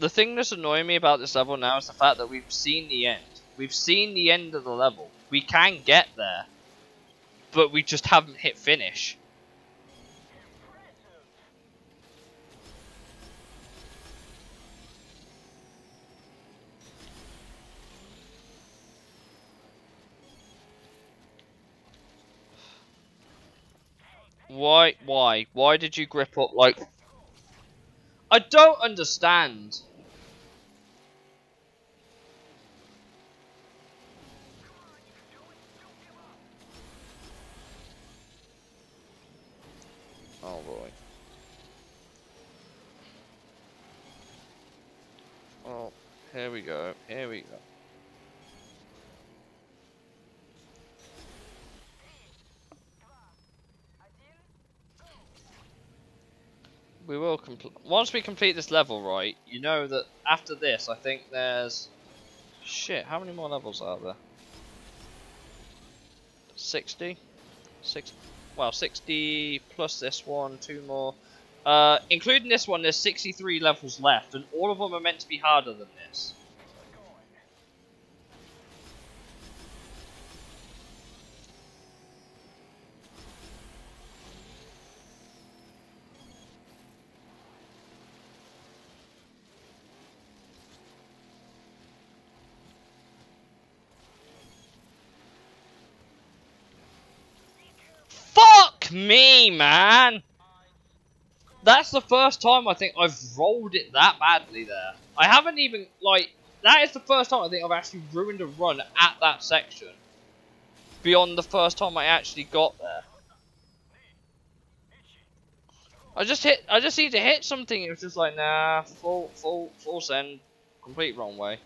The thing that's annoying me about this level now is the fact that we've seen the end. We've seen the end of the level. We can get there. But we just haven't hit finish. Why, why, why did you grip up like... I don't understand. Oh boy. Oh, here we go. Here we go. We will complete. Once we complete this level, right? You know that after this, I think there's. Shit, how many more levels are there? 60? 60 well, 60 plus this one, two more. Uh, including this one, there's 63 levels left, and all of them are meant to be harder than this. Me, man! That's the first time I think I've rolled it that badly there. I haven't even, like, that is the first time I think I've actually ruined a run at that section. Beyond the first time I actually got there. I just hit, I just need to hit something, it was just like, nah, full, full, full send, complete wrong way.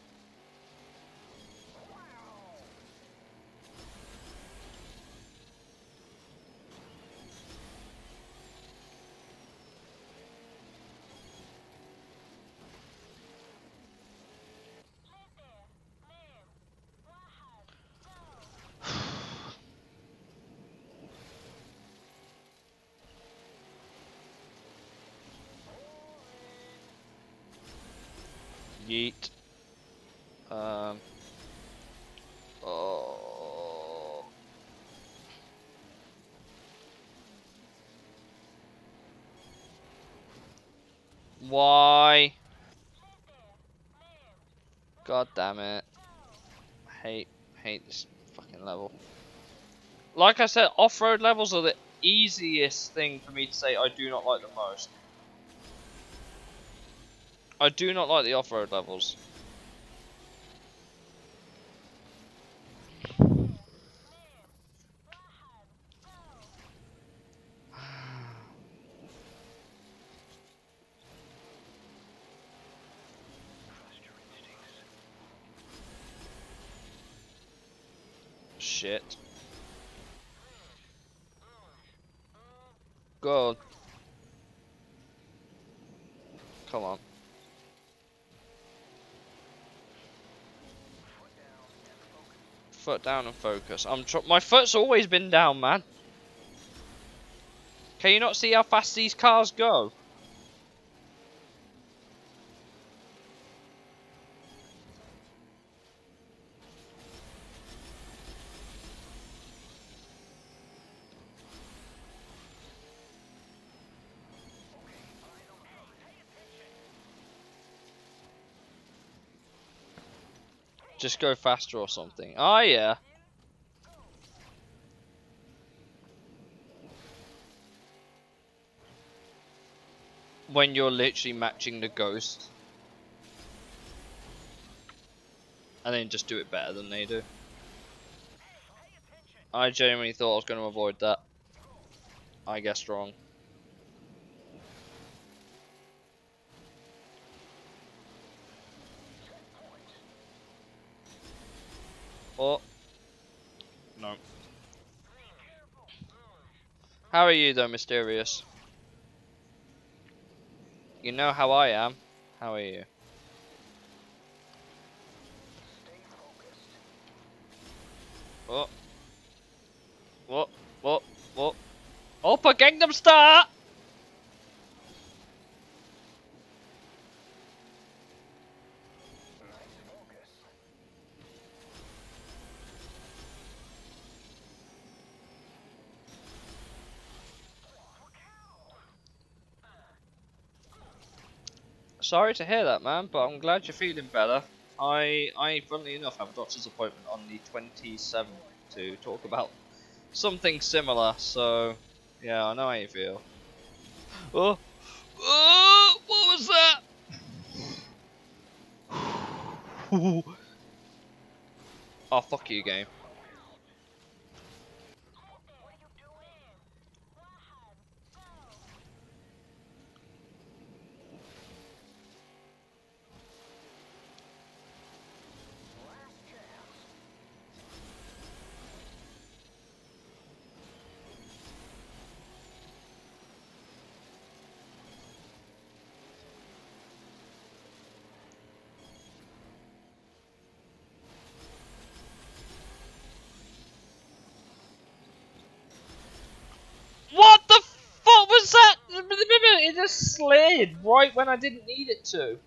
Yeet. Um. Oh. Why? God damn it. hate, hate this fucking level. Like I said, off-road levels are the easiest thing for me to say I do not like the most. I do not like the off-road levels. Shit. God. Come on. Foot down and focus. I'm my foot's always been down, man. Can you not see how fast these cars go? Just go faster or something. Oh yeah. When you're literally matching the ghost. And then just do it better than they do. I genuinely thought I was going to avoid that. I guessed wrong. Oh. No. How are you though, Mysterious? You know how I am. How are you? What? What? What? What? Oppa Gangnam Star! Sorry to hear that, man, but I'm glad you're feeling better. I, I, funnily enough, have a doctor's appointment on the 27th to talk about something similar. So, yeah, I know how you feel. Oh, oh, what was that? <sighs> oh, fuck you, game. What the fuck was that? It just slid right when I didn't need it to.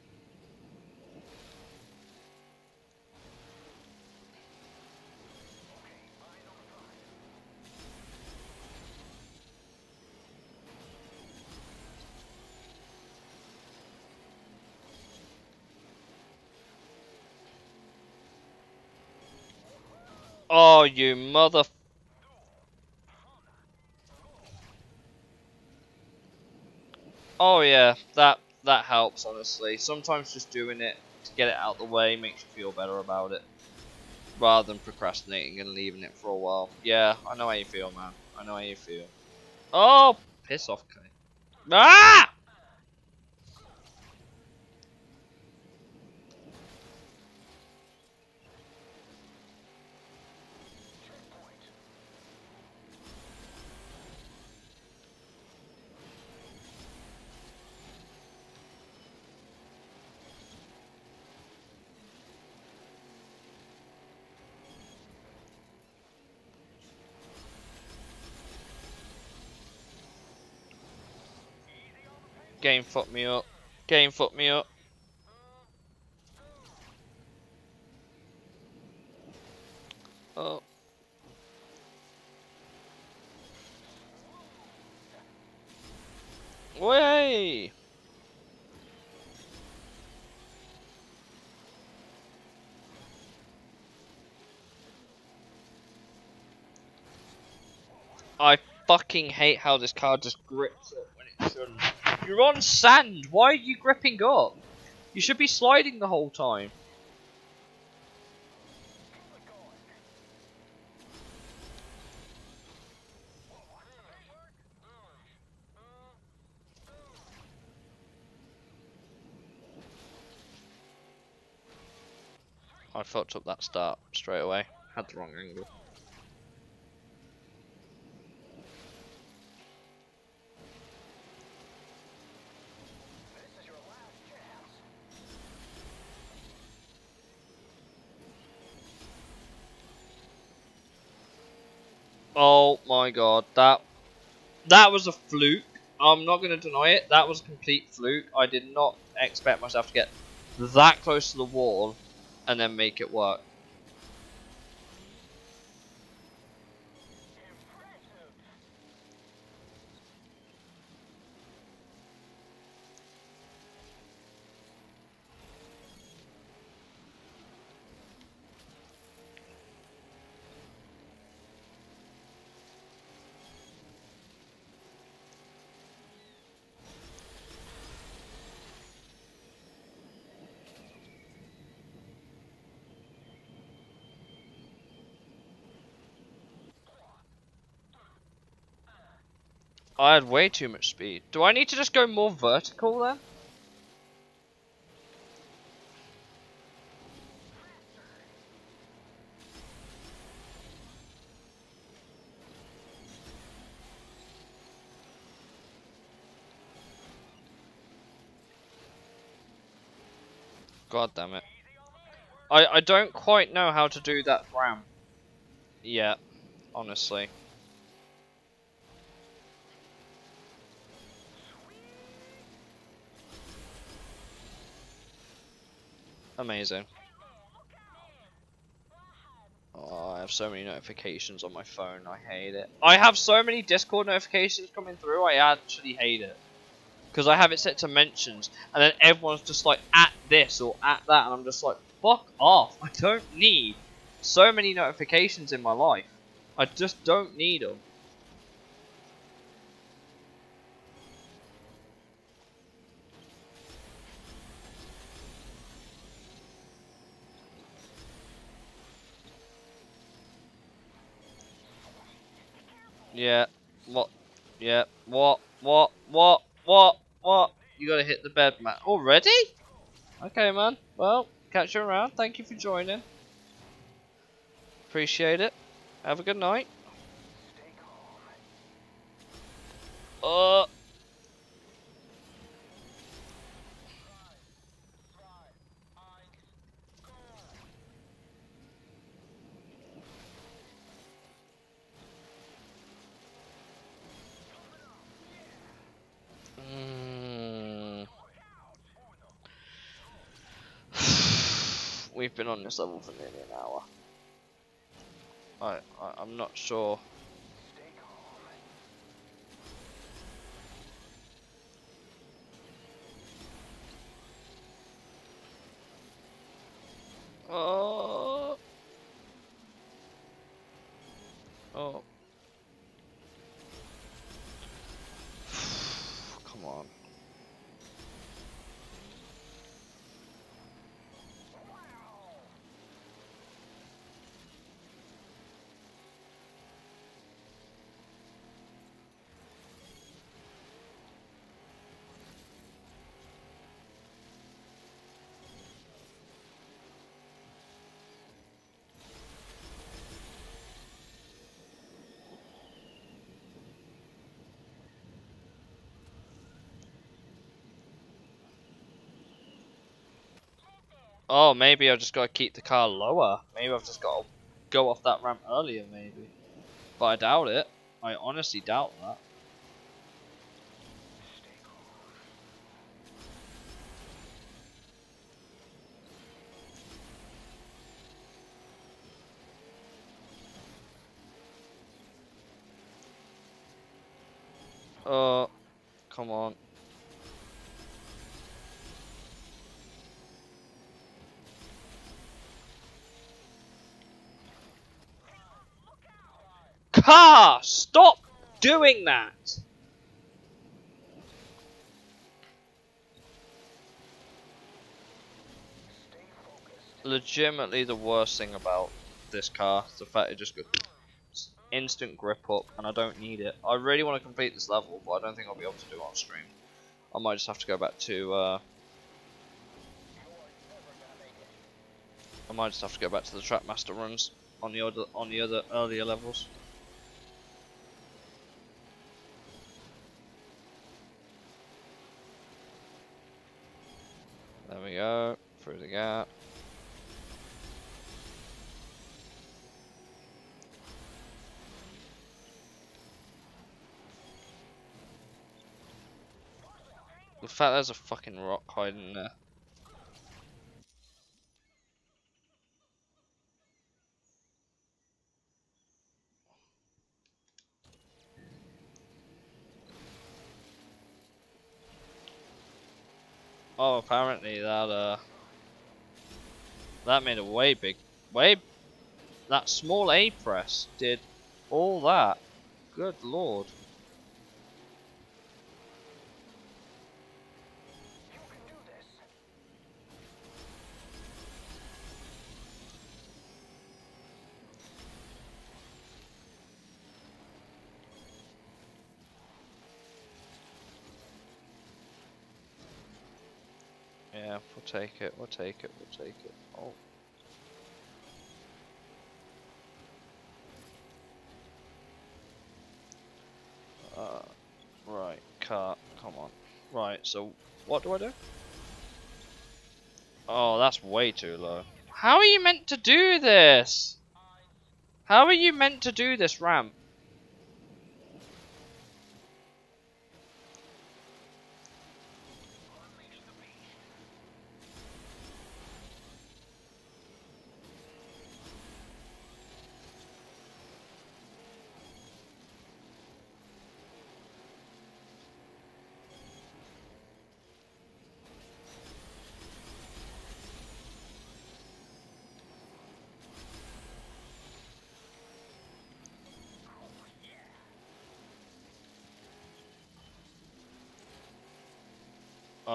Oh, you mother Oh yeah, that that helps honestly. Sometimes just doing it to get it out the way makes you feel better about it. Rather than procrastinating and leaving it for a while. Yeah, I know how you feel, man. I know how you feel. Oh, piss off, Kate. Ah! Game fucked me up. Game fucked me up. Oh. Way! I fucking hate how this card just grips it when it shouldn't. You're on sand. Why are you gripping up? You should be sliding the whole time. I fucked up that start straight away. Had the wrong angle. Oh my god, that that was a fluke. I'm not going to deny it. That was a complete fluke. I did not expect myself to get that close to the wall and then make it work. I had way too much speed. Do I need to just go more vertical then? God damn it. I, I don't quite know how to do that ramp Yeah, honestly. Amazing. Oh, I have so many notifications on my phone, I hate it. I have so many Discord notifications coming through, I actually hate it. Because I have it set to mentions, and then everyone's just like, at this or at that, and I'm just like, fuck off. <laughs> I don't need so many notifications in my life. I just don't need them. Yeah. What? Yeah. What? What? What? What? What? You gotta hit the bed, man. Already? Okay, man. Well, catch you around. Thank you for joining. Appreciate it. Have a good night. Uh. Mm. We've been on this level for nearly an hour. I, I I'm not sure. Oh. Oh. Come on. Oh, maybe I've just got to keep the car lower. Maybe I've just got to go off that ramp earlier, maybe. But I doubt it. I honestly doubt that. Oh, come on. Car! Stop doing that! Legitimately the worst thing about this car the fact it just goes instant grip up and I don't need it. I really want to complete this level but I don't think I'll be able to do it on stream. I might just have to go back to uh, I might just have to go back to the Trackmaster runs on the other on the other earlier levels. There we go, through the gap. The fact there's a fucking rock hiding there. Oh, apparently that uh, that made a way big, way, that small A press did all that. Good lord. Yeah, we'll take it, we'll take it, we'll take it. Oh. Uh, right, cart, come on. Right, so what do I do? Oh, that's way too low. How are you meant to do this? How are you meant to do this ramp?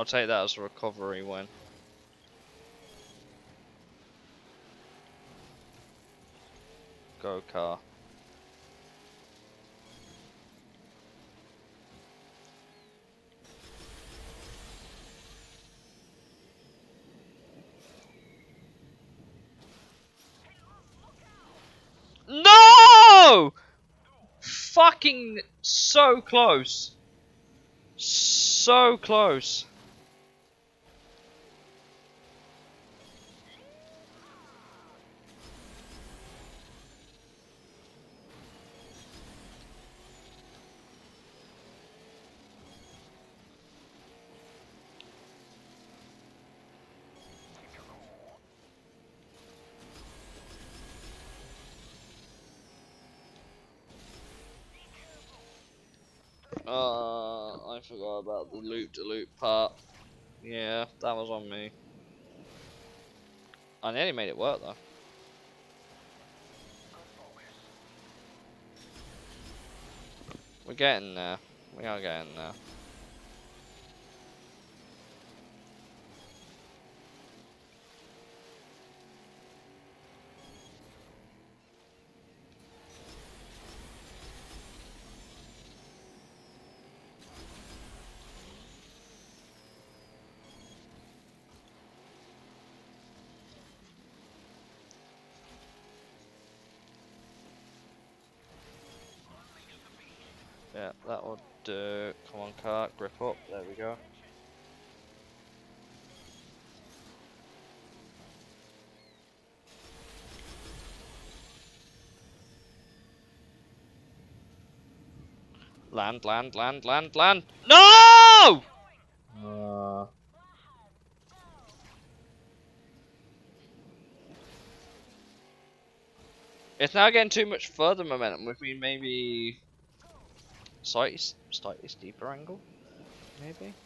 I'll take that as a recovery win. Go car. No! Fucking so close. So close. Uh, I forgot about the loop to loop part. Yeah, that was on me. I nearly made it work though. We're getting there. We are getting there. Yeah, that would do. Come on, cart, grip up. There we go. Land, land, land, land, land. No! Uh, It's now getting too much further momentum with me maybe slightly, slightly steeper angle, maybe?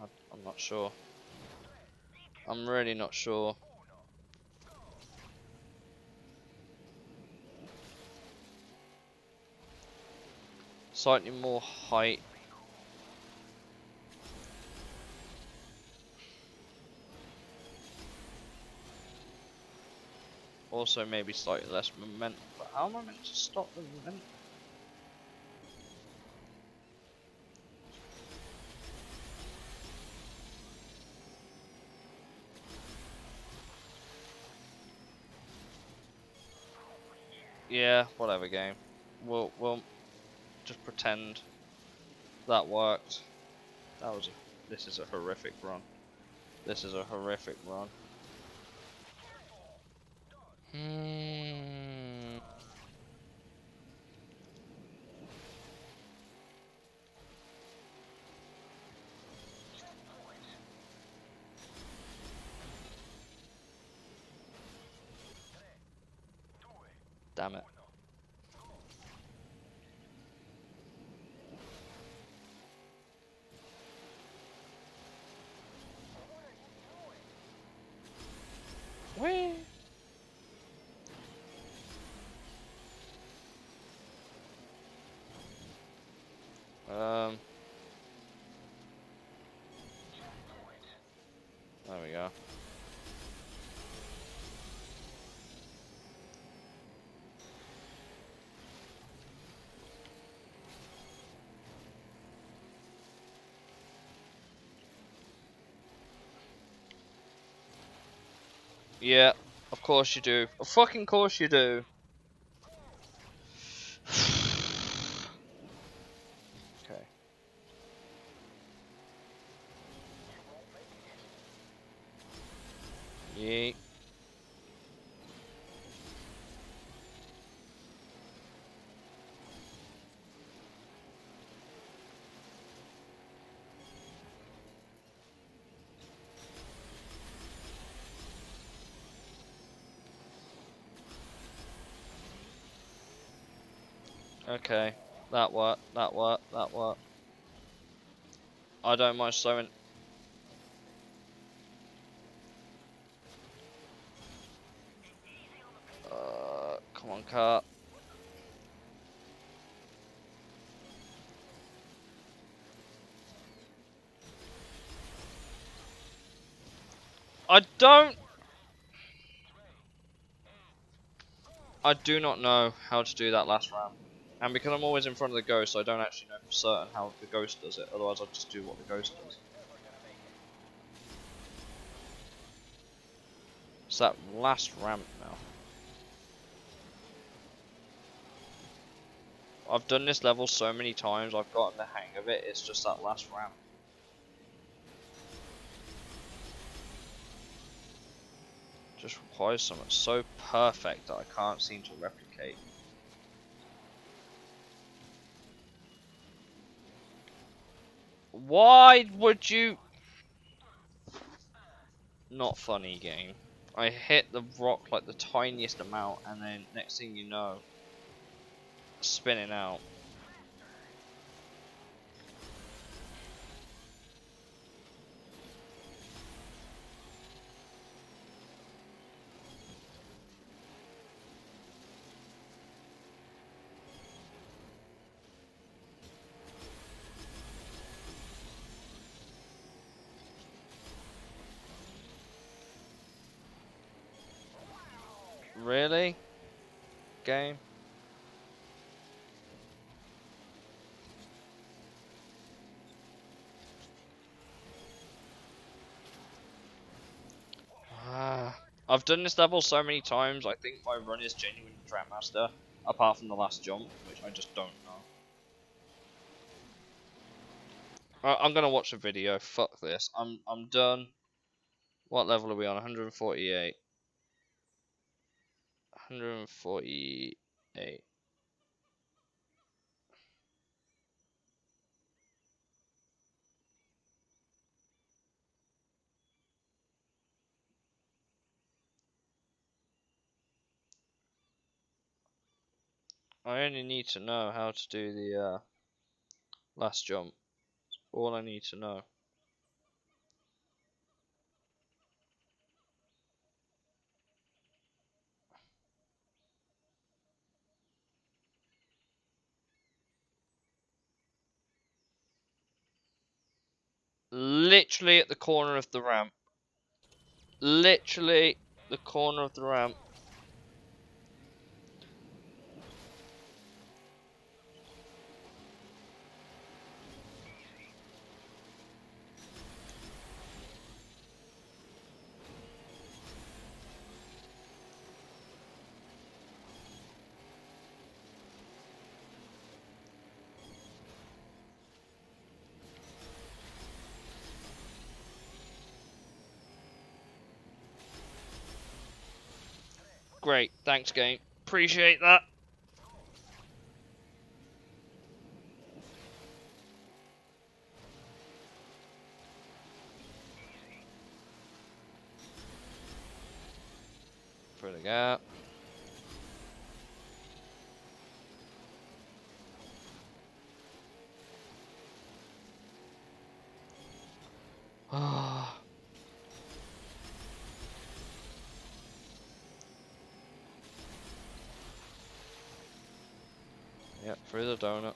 I, I'm not sure. I'm really not sure. Slightly more height. Also maybe slightly less momentum, but how am I meant to stop the momentum? Yeah, whatever game. We'll we'll just pretend that worked. That was a, this is a horrific run. This is a horrific run. Hmm. Damn it. yeah. Yeah, of course you do. Of fucking course you do. Okay, that worked, that worked, that worked. I don't mind slowing. Uh, come on, car. I don't I do not know how to do that last ramp. And because I'm always in front of the ghost, I don't actually know for certain how the ghost does it. Otherwise, I'll just do what the ghost does. It's that last ramp now. I've done this level so many times, I've gotten the hang of it. It's just that last ramp. Just requires something so perfect that I can't seem to replicate. Why would you... Not funny game. I hit the rock like the tiniest amount and then next thing you know, spinning out. Really? Game? Ah, I've done this level so many times, I think my run is genuine track master, apart from the last jump, which I just don't know. I'm gonna watch a video, fuck this. I'm I'm done. What level are we on? 148. 148. I only need to know how to do the uh, last jump. All I need to know. Literally at the corner of the ramp. Literally the corner of the ramp. Great, thanks game. Appreciate that. Further the donut.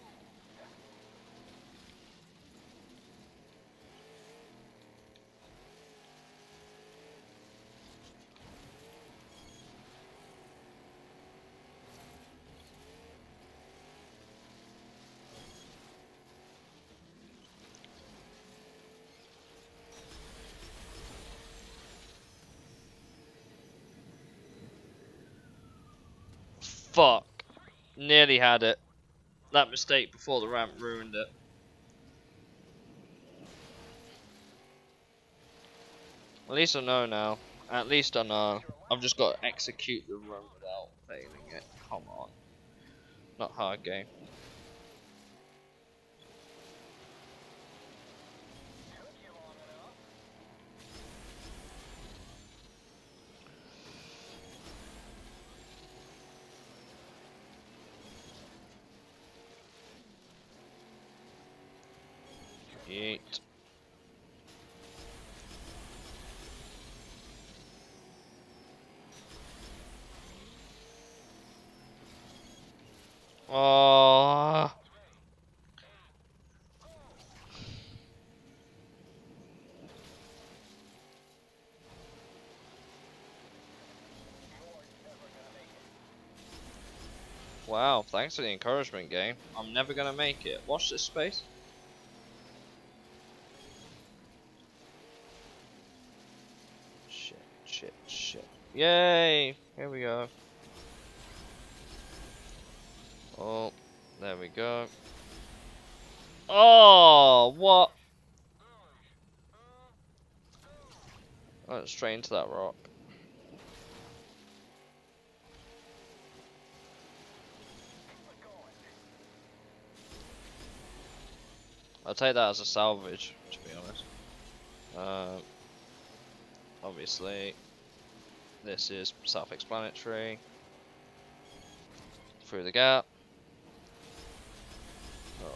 Fuck. Nearly had it. That mistake before the ramp ruined it. At least I know now. At least I know. I've just got to execute the run without failing it. Come on. Not hard game. Yeet. Oh. Wow, thanks for the encouragement game. I'm never gonna make it. Watch this space. Shit, shit, shit. Yay! Here we go. Oh, there we go. Oh, what? Oh, straight into that rock. I'll take that as a salvage, to be honest. Uh, obviously, this is self-explanatory. Through the gap.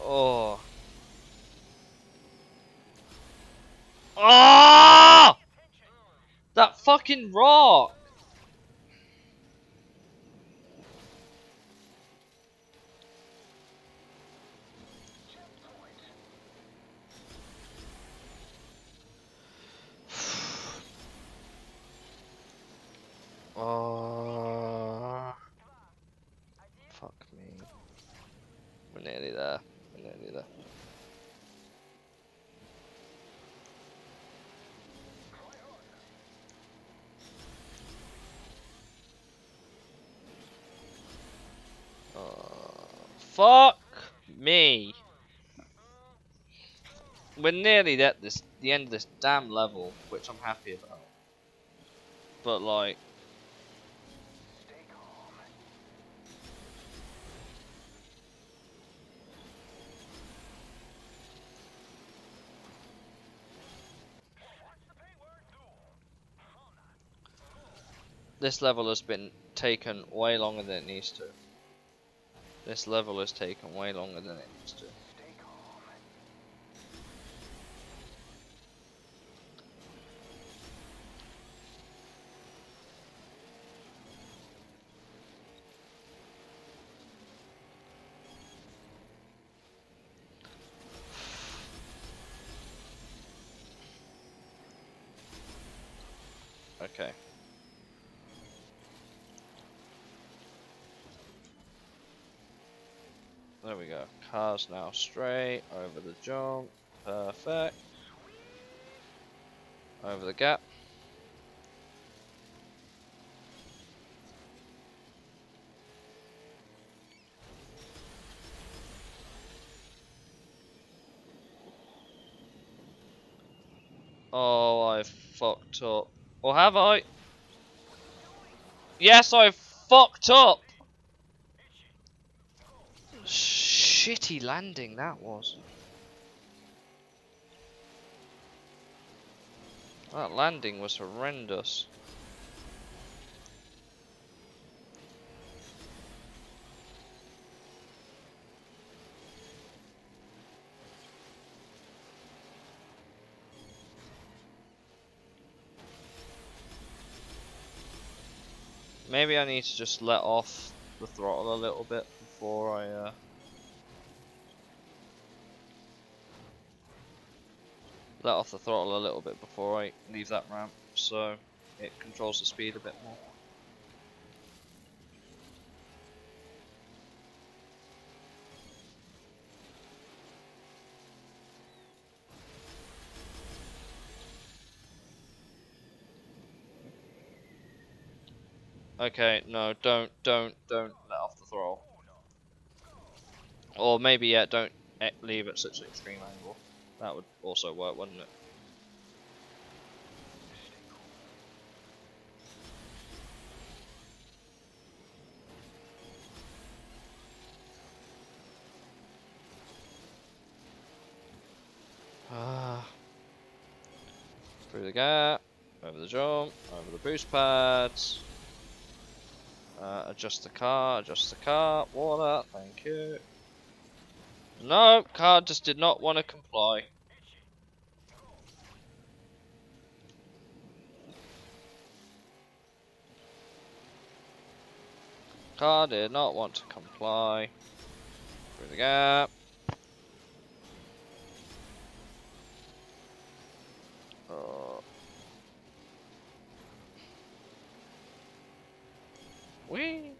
Oh. Oh! That fucking rock! Oh. Fuck me. We're nearly there. We're nearly there. Oh, fuck me. We're nearly at this the end of this damn level, which I'm happy about. But like this level has been taken way longer than it needs to. This level has taken way longer than it needs to. Okay. There we go. Car's now straight over the jump. Perfect. Over the gap. Oh, I fucked up. Or have I? Yes, I fucked up. Shitty landing that was. That landing was horrendous. Maybe I need to just let off the throttle a little bit before I uh, let off the throttle a little bit before I leave that ramp so it controls the speed a bit more. Okay, no, don't, don't, don't let off the throttle. Or maybe, yeah, don't e- leave at such an extreme angle. That would also work, wouldn't it? Ah. Through the gap, over the jump, over the boost pads. Uh, adjust the car, adjust the car, water, thank you. No, car just did not want to comply. Car did not want to comply. Through the gap. Uh, Whee!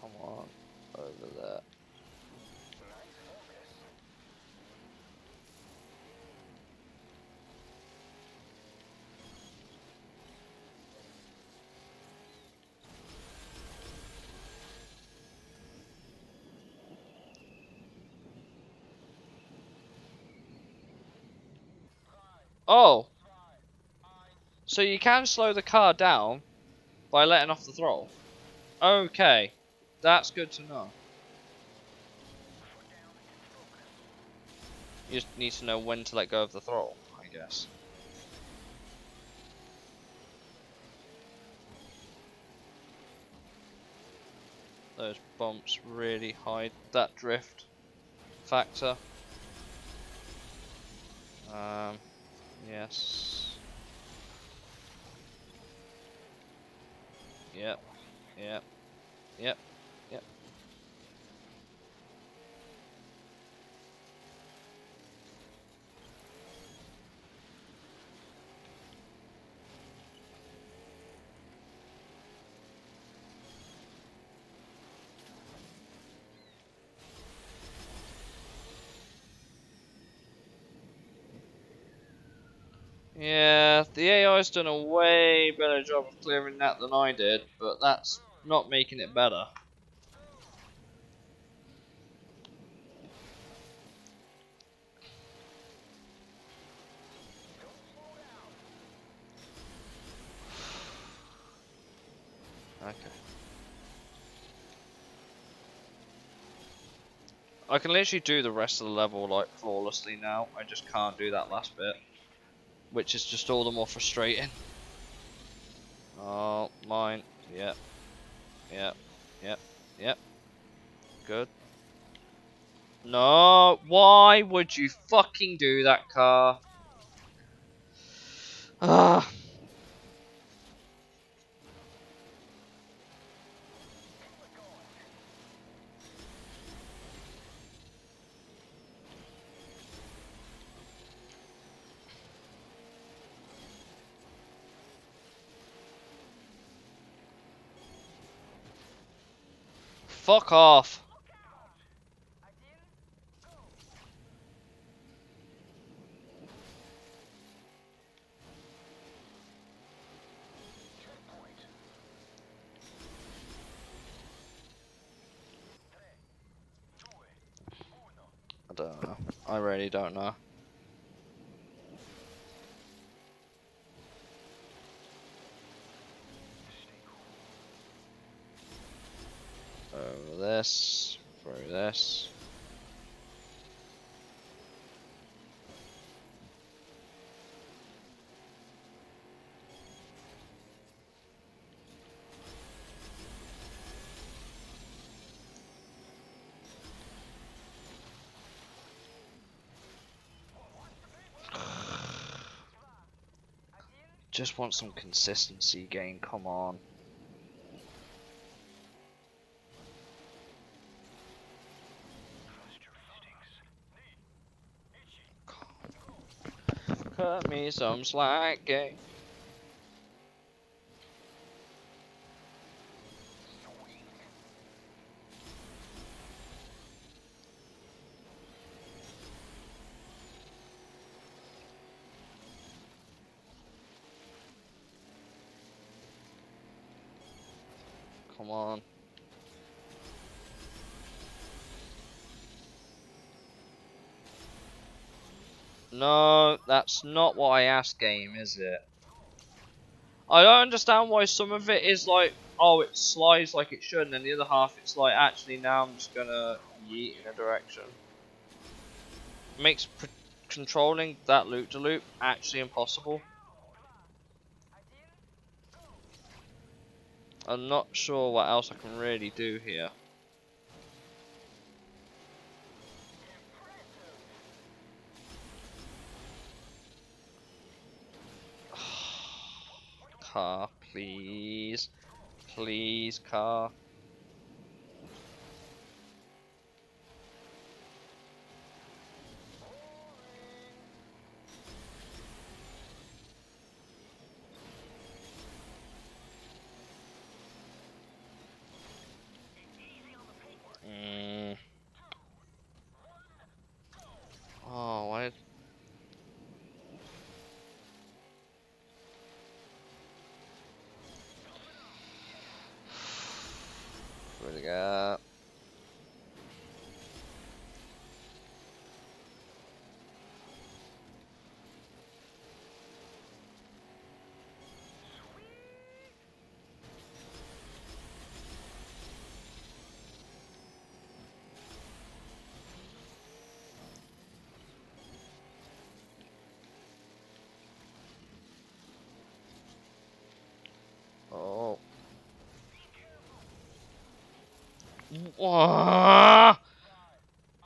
Come on, over there. Oh! So you can slow the car down by letting off the throttle? Okay. That's good to know. You just need to know when to let go of the throttle, I guess. Those bumps really hide that drift factor. Um, yes. Yep, yep, yep, yep. Yeah, AI's done a way better job of clearing that than I did, but that's not making it better. Okay. I can literally do the rest of the level like flawlessly now. I just can't do that last bit which is just all the more frustrating. Oh, mine. Yep. Yep. Yep. Yep. Good. No, why would you fucking do that car? Ah. Fuck off. I don't know. I really don't know. Over this, through this. Just want some consistency gain, come on. Cut me some slack, gang. Come on. No, that's not what I asked game, is it? I don't understand why some of it is like, oh, it slides like it should, and then the other half it's like, actually now I'm just gonna yeet in a direction. Makes controlling that loop-to-loop -loop actually impossible. I'm not sure what else I can really do here. Car, please. Please, car.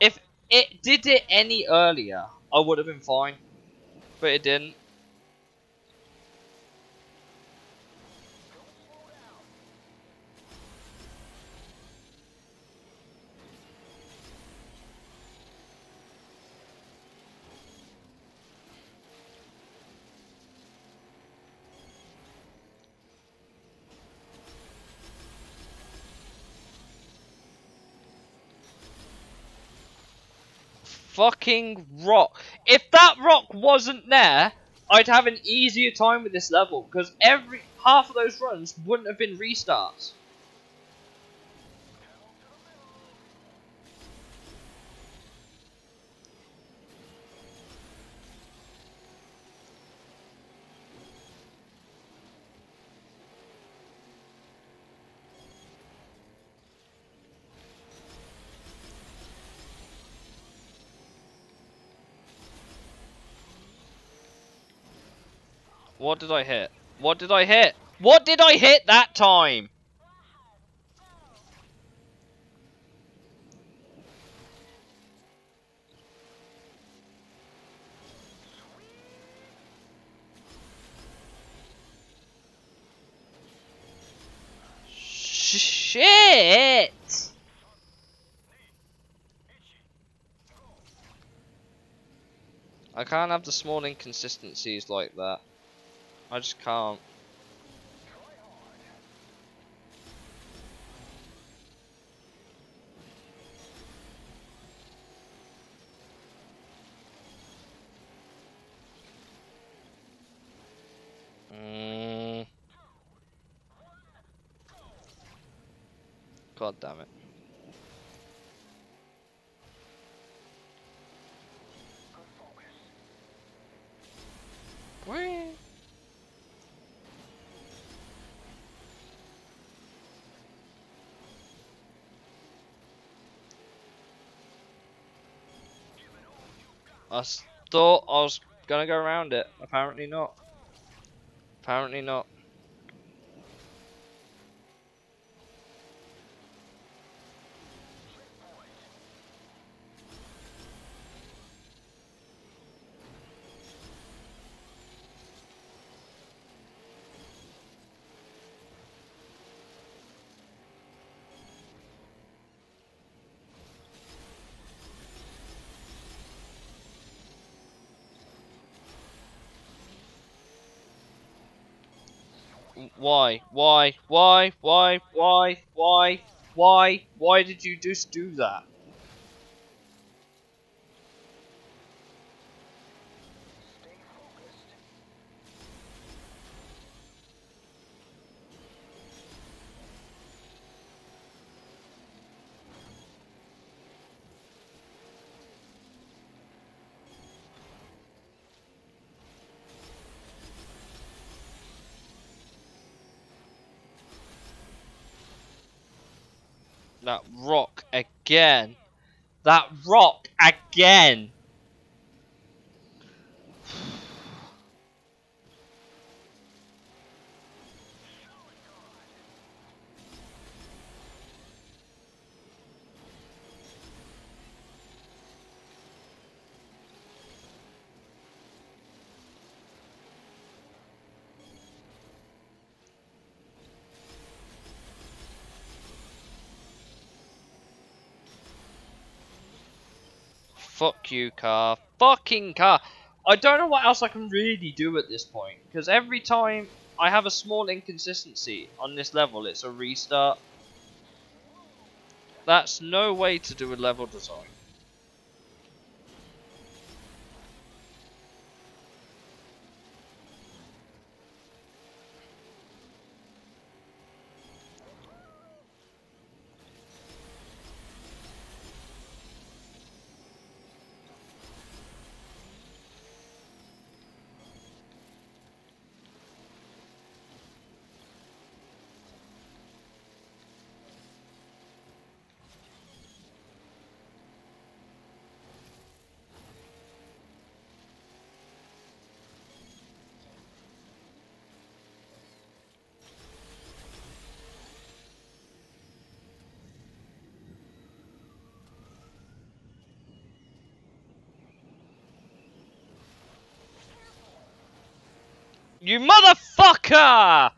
If it did it any earlier, I would have been fine. But it didn't. Fucking rock. If that rock wasn't there, I'd have an easier time with this level because every half of those runs wouldn't have been restarts. What did I hit? What did I hit? What did I hit that time? Shit! I can't have the small inconsistencies like that. I just can't. Mm. God damn it. Where? I thought I was gonna go around it. Apparently not. Apparently not. Why? Why? Why? Why? Why? Why? Why? Why did you just do that? That rock again. That rock again. Fuck you, car. Fucking car. I don't know what else I can really do at this point. Because every time I have a small inconsistency on this level, it's a restart. That's no way to do a level design. You motherfucker!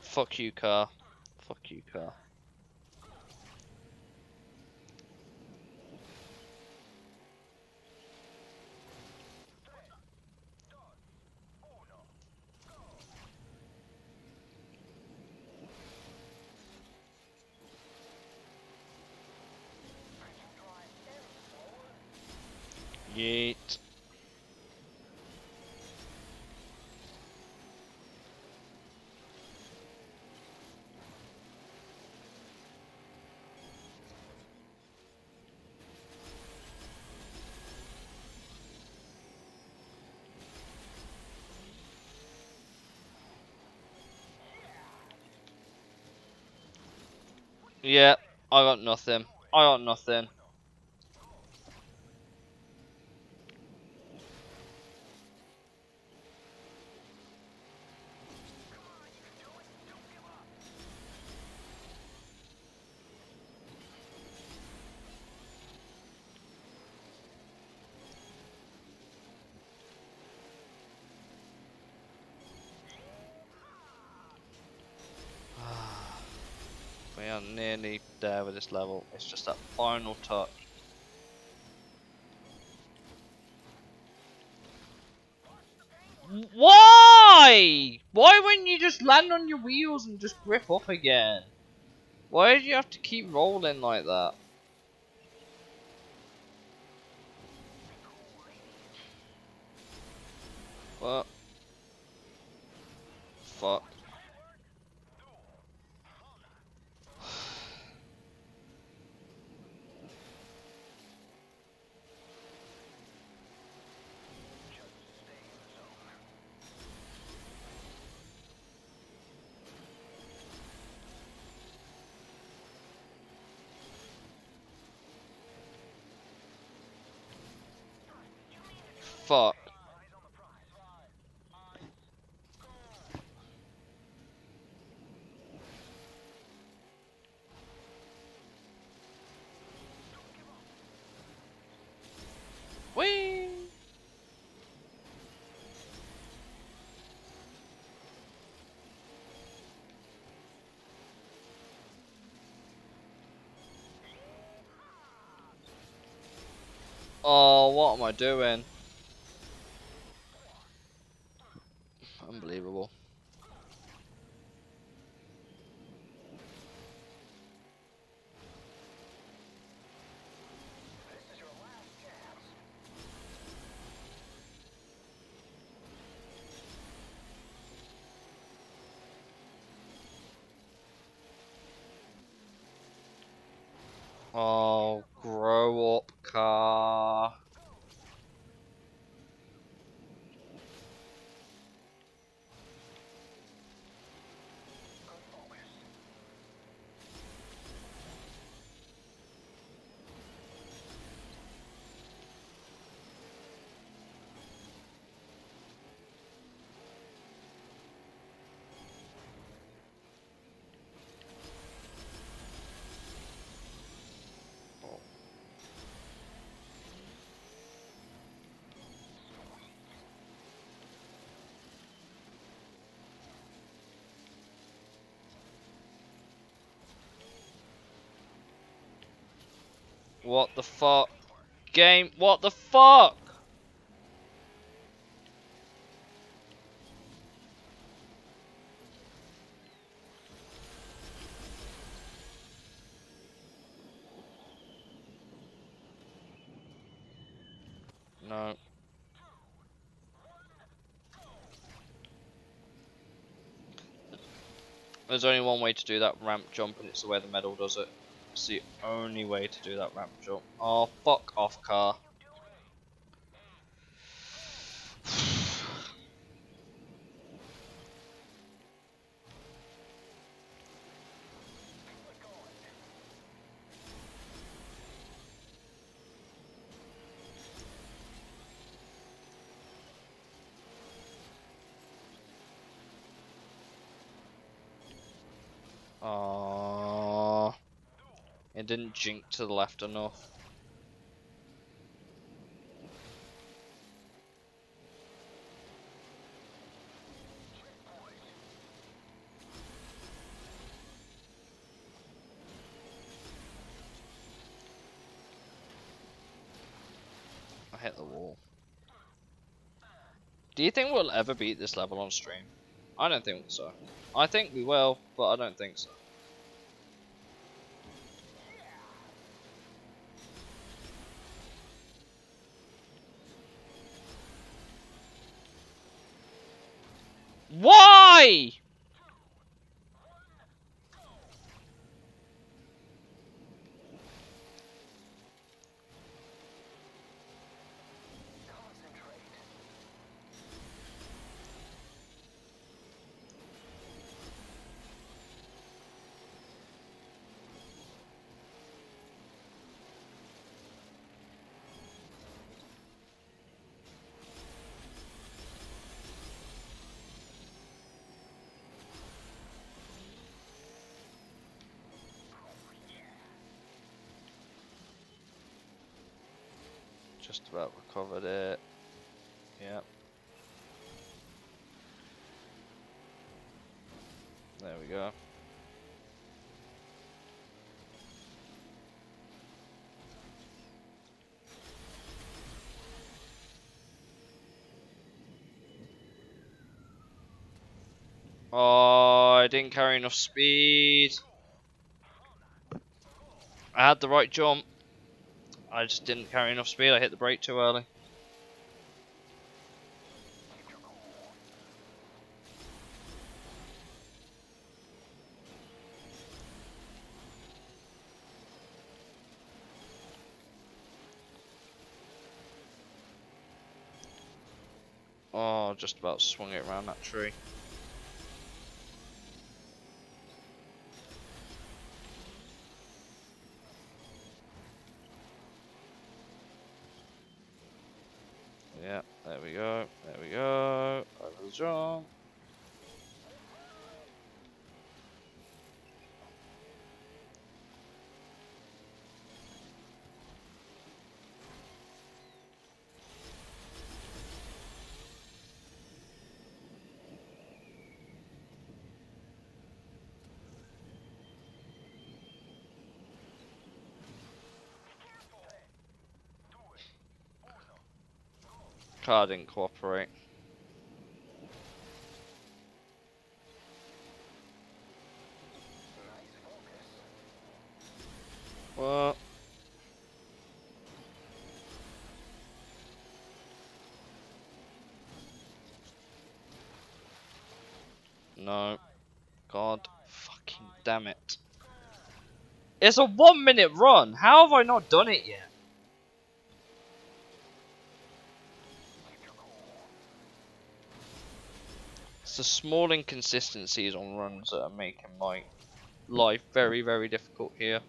Fuck you, car. Fuck you, car. Yeet. Yeah, I got nothing. I got nothing. We are nearly there with this level. It's just that final touch. Why? Why wouldn't you just land on your wheels and just grip up again? Why did you have to keep rolling like that? What? Fuck. Fuck. Whee! Oh, what am I doing? Unbelievable. Oh, grow up, car. What the fuck? Game, what the fuck? No. There's only one way to do that ramp jump and it's the way the medal does it. It's the only way to do that ramp jump. Oh, fuck off, car. Didn't jink to the left enough. I hit the wall. Do you think we'll ever beat this level on stream? I don't think so. I think we will, but I don't think so. Why? Just about recovered it. Yep. There we go. Oh, I didn't carry enough speed. I had the right jump. I just didn't carry enough speed. I hit the brake too early. Oh, just about swung it around that tree. Yeah, there we go, there we go, over the jump. Car didn't cooperate. What? No. God fucking damn it. It's a one minute run. How have I not done it yet? The small inconsistencies on runs that are making my life very, very difficult here.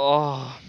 Oh.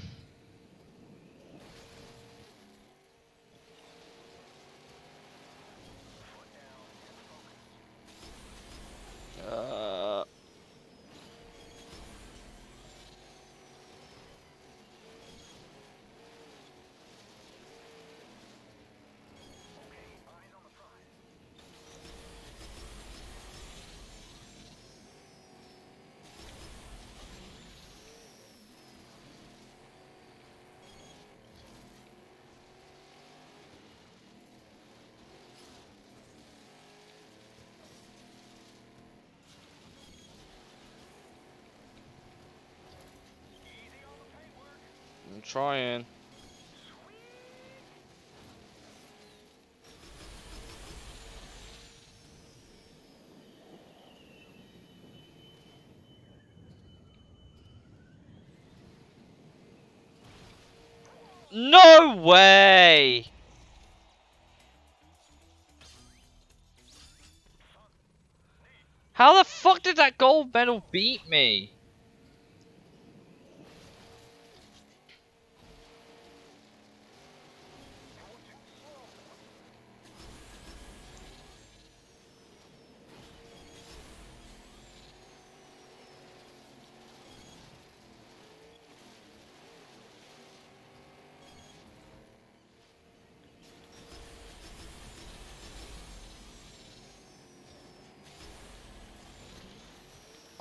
I'm trying. No way! How the fuck did that gold medal beat me?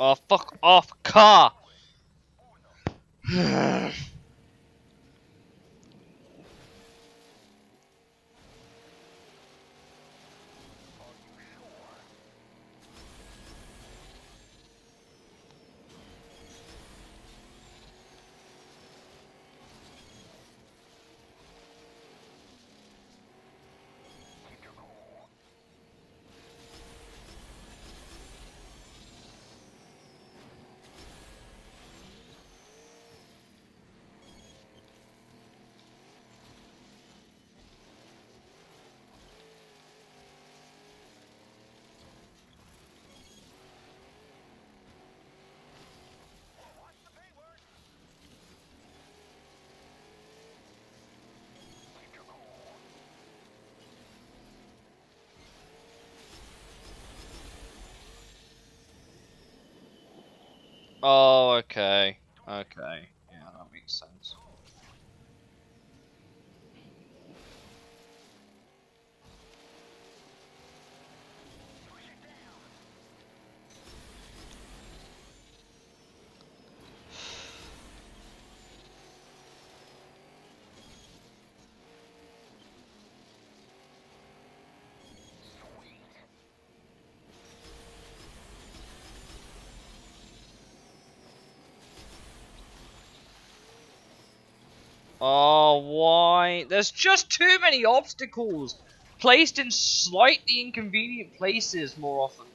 Oh, fuck off, car! Oh, okay. Okay. Yeah, that makes sense. Oh, why? There's just too many obstacles placed in slightly inconvenient places more often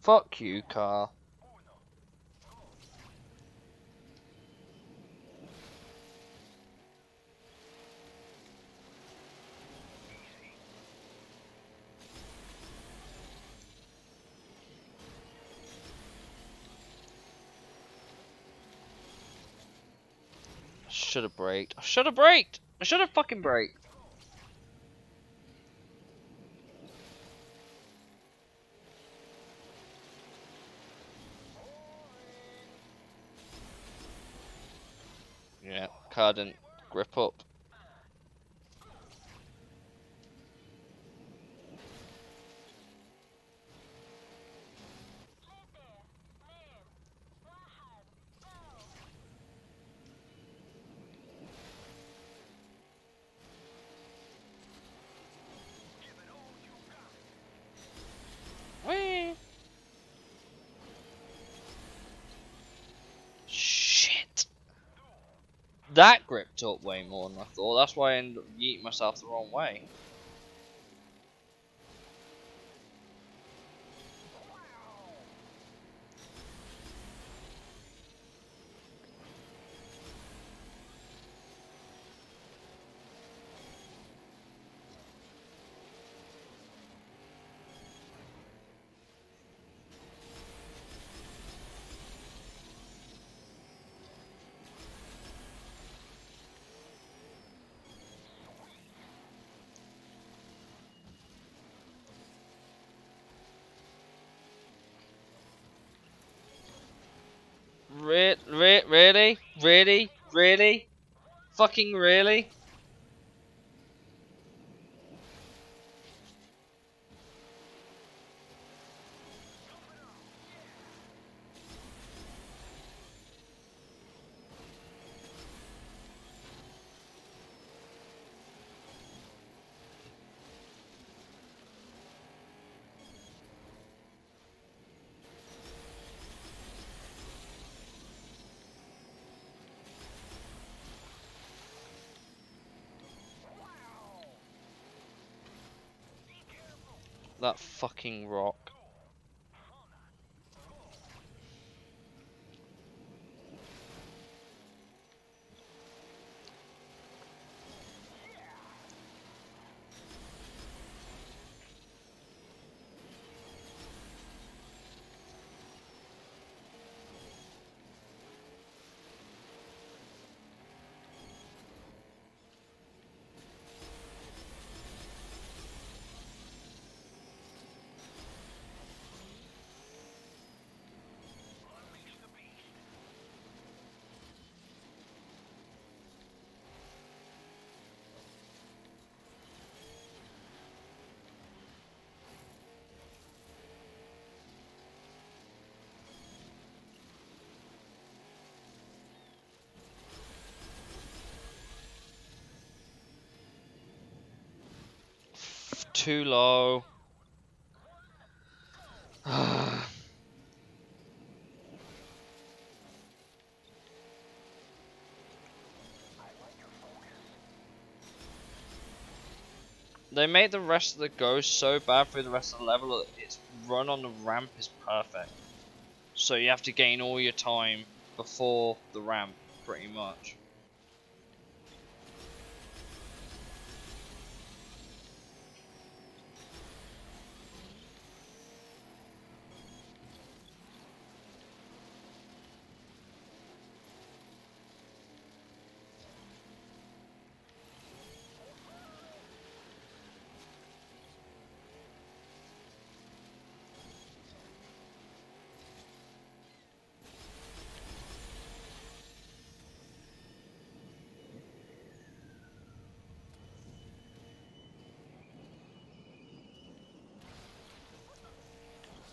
fuck you, car. Should have braked. I should have braked. I should have fucking braked. Car didn't grip up. Whee! Shit! That gripped up way more than I thought. That's why I ended up yeeting myself the wrong way. Really? Really? Fucking really? That fucking rock. Too low. <sighs> They made the rest of the go so bad through the rest of the level that its run on the ramp is perfect. So you have to gain all your time before the ramp, pretty much.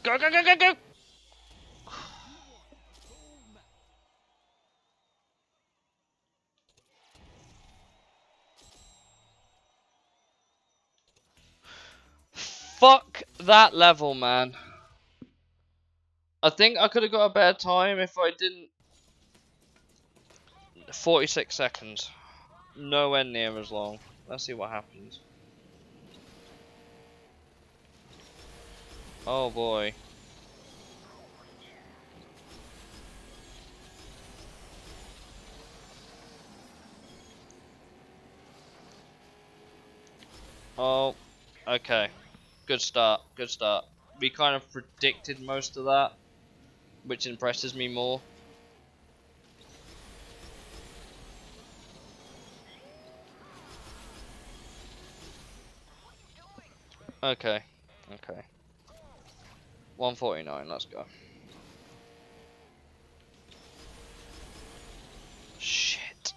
Go, go, go, go, go! Fuck that level, man. I think I could have got a better time if I didn't... 46 seconds. Nowhere near as long. Let's see what happens. Oh boy. Oh, okay. Good start, good start. We kind of predicted most of that, which impresses me more. Okay, okay. 149, let's go. Shit.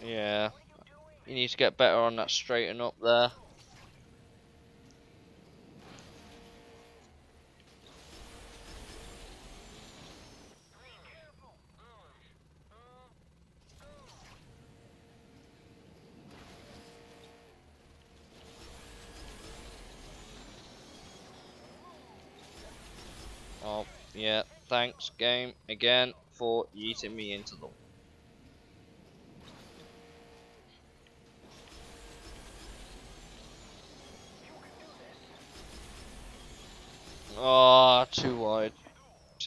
Yeah. You need to get better on that straighten up there. Oh, yeah. Thanks, game, again, for eating me into the Oh, too wide.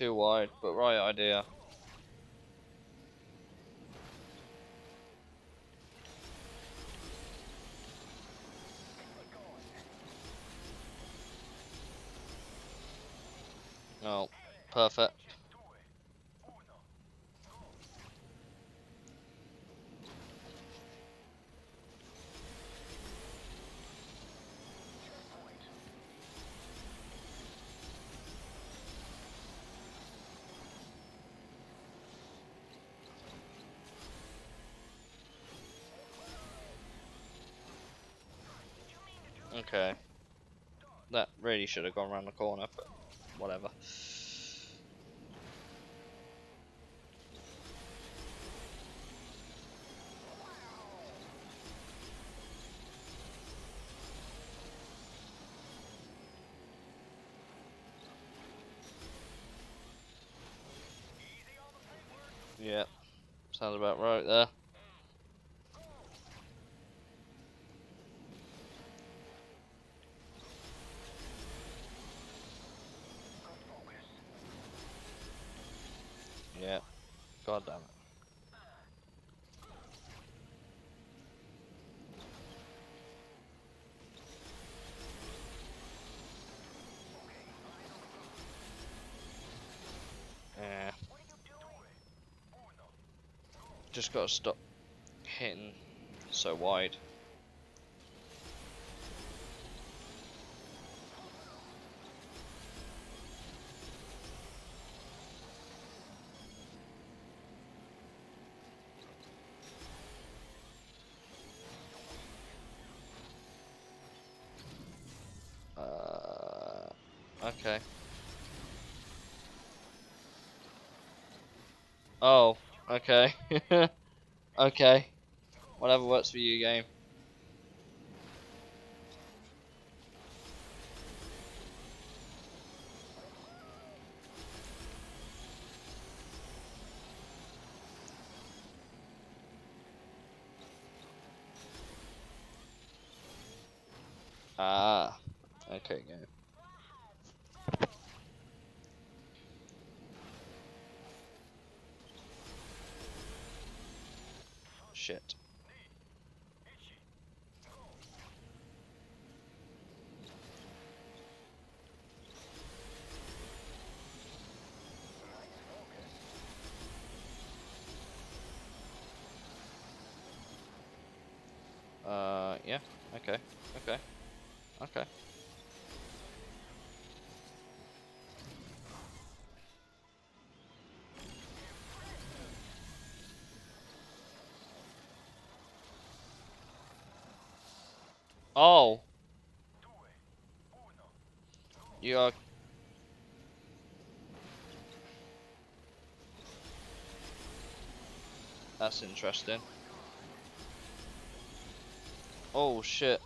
Too wide, but right idea. Oh, perfect. Okay. That really should have gone around the corner, but whatever. Yeah, sounds about right there. Yeah. God damn it. Yeah. Just gotta stop hitting so wide. Uh, okay. Oh, okay. <laughs> okay. Whatever works for you, game. Ah, okay, game. Shit. Uh, yeah, okay, okay, okay. Oh. You are. That's interesting. Oh shit.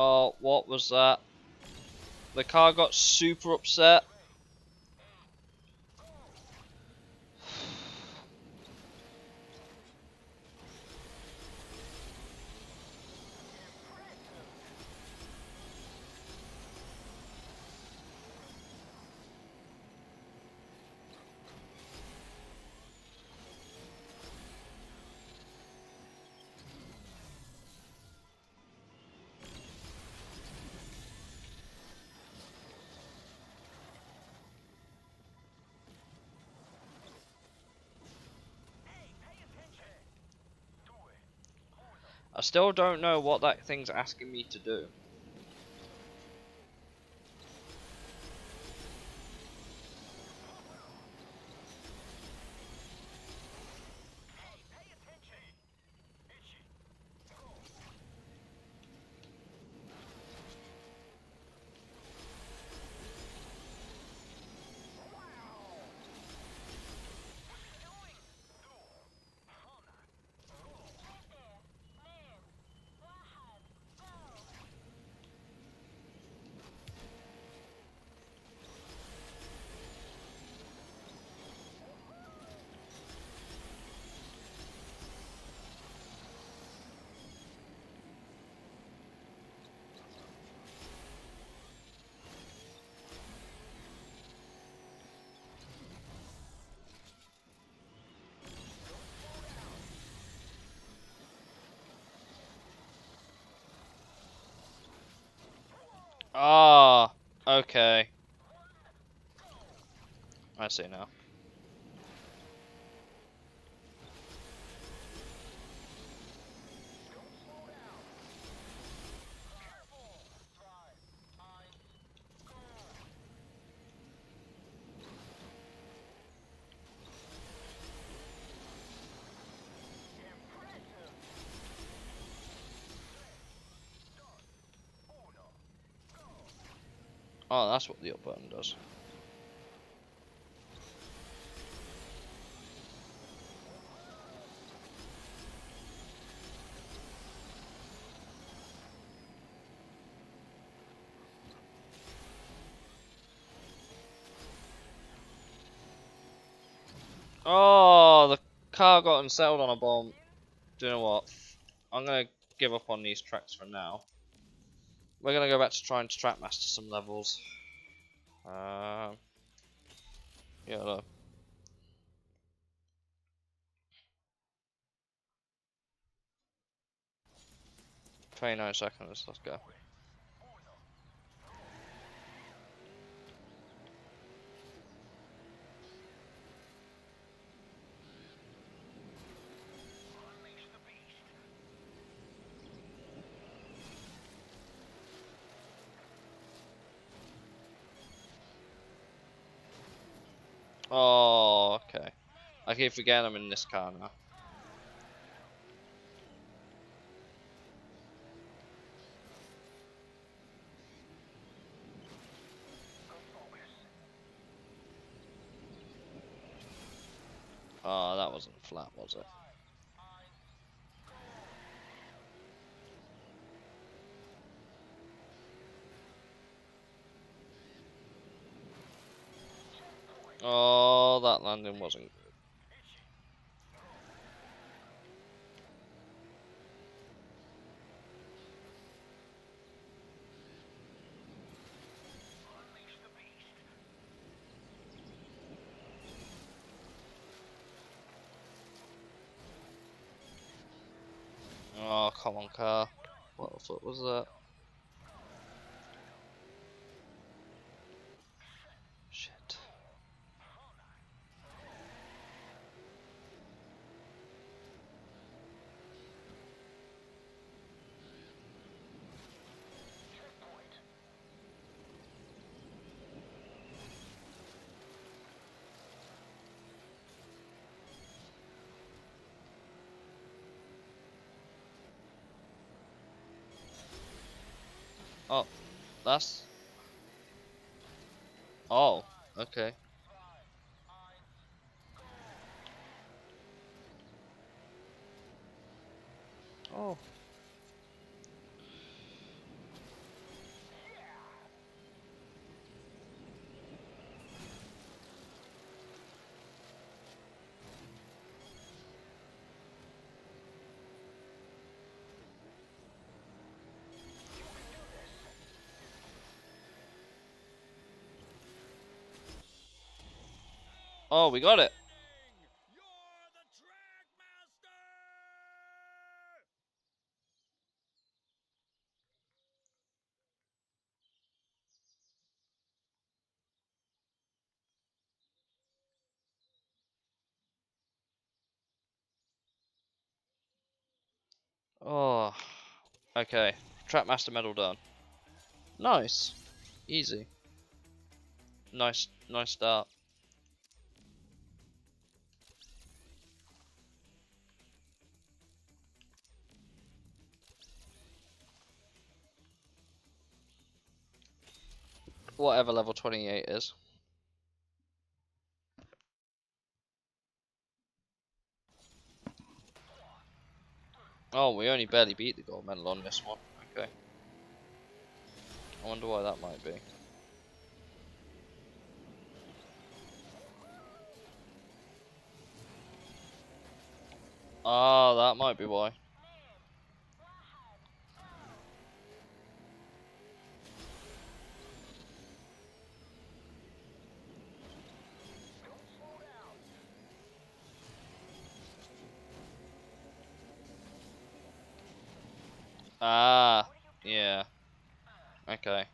Oh, what was that? The car got super upset. Still don't know what that thing's asking me to do. Ah, okay. I see now. Oh, that's what the up button does. Oh, the car got unsettled on a bomb. Do you know what? I'm gonna give up on these tracks for now. We're gonna go back to trying to track master some levels. Uh, yeah, look. Twenty-nine seconds. Let's go. Oh, okay. I keep forgetting I'm in this car now. Oh, that wasn't flat, was it? Oh, that landing wasn't good. Oh, come on, car. What the fuck was that? Oh, that's. Oh, okay. Oh. Oh, we got it. Oh, okay. Trackmaster medal done. Nice. Easy. Nice, nice start. Whatever level 28 is. Oh, we only barely beat the gold medal on this one. Okay. I wonder why that might be. Ah, that might be why. Ah, yeah. Okay.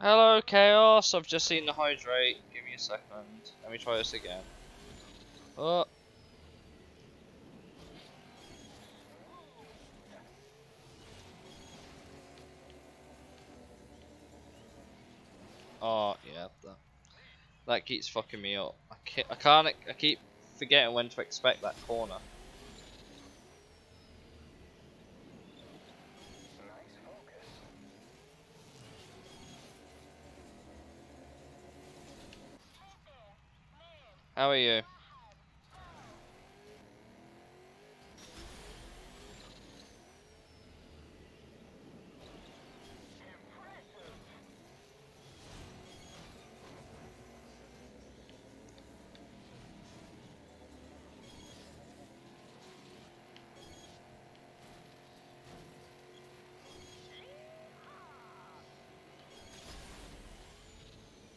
Hello, Chaos. I've just seen the hydrate. Give me a second. Let me try this again. Oh. Oh, yeah. That, that keeps fucking me up. I can't, I can't. I keep forgetting when to expect that corner. How are you?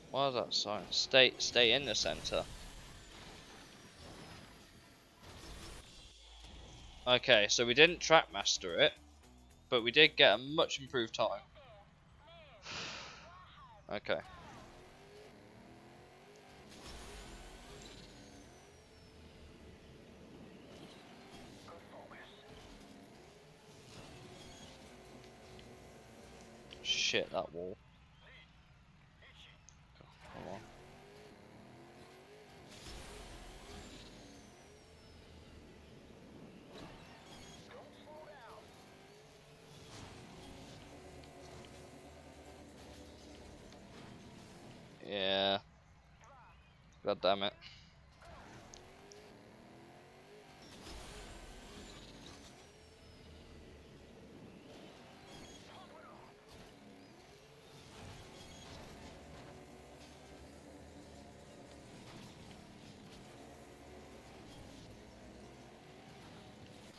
What is that sign? Stay, stay in the center. Okay, so we didn't track master it, but we did get a much improved time. okay. Shit, that wall. Come on. Yeah. God damn it.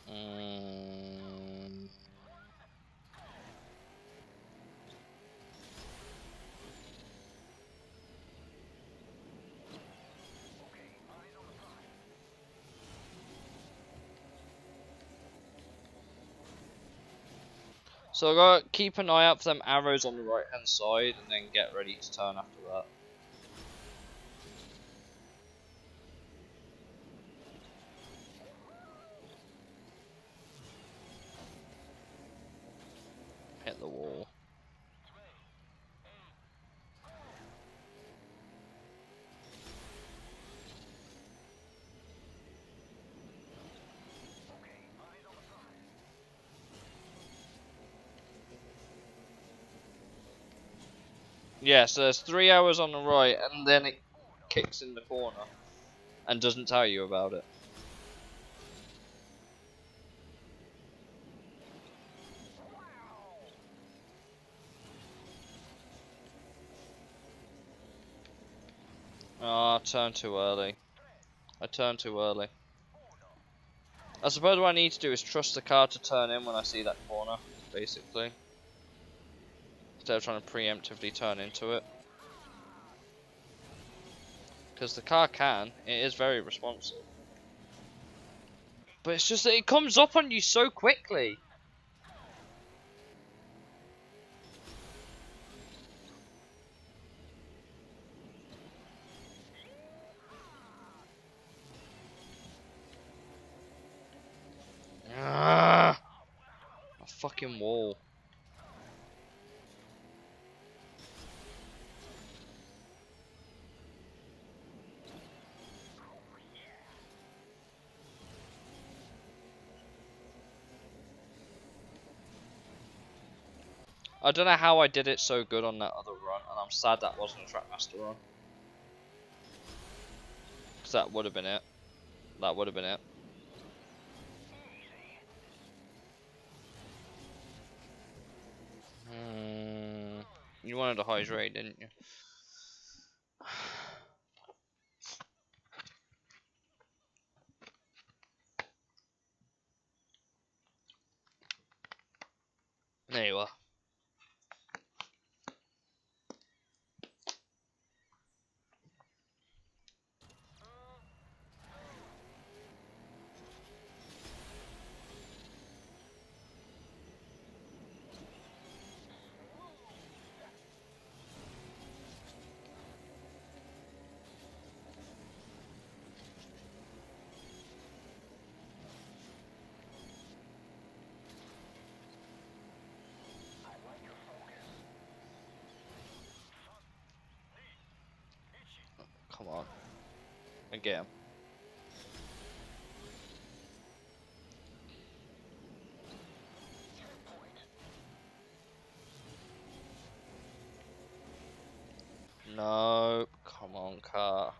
Mm. So I gotta keep an eye out for them arrows on the right hand side and then get ready to turn after that. Hit the wall. Yeah, so there's three hours on the right, and then it kicks in the corner and doesn't tell you about it. Oh, I turned too early. I turned too early. I suppose what I need to do is trust the car to turn in when I see that corner, basically. Instead of trying to preemptively turn into it. Because the car can, it is very responsive. But it's just that it comes up on you so quickly. Ah, fucking wall. I don't know how I did it so good on that other run, and I'm sad that wasn't a Trackmaster run. Because that would have been it. That would have been it. Hmm. You wanted a hydrate, didn't you? There you are. Come on. Again. No, on, car.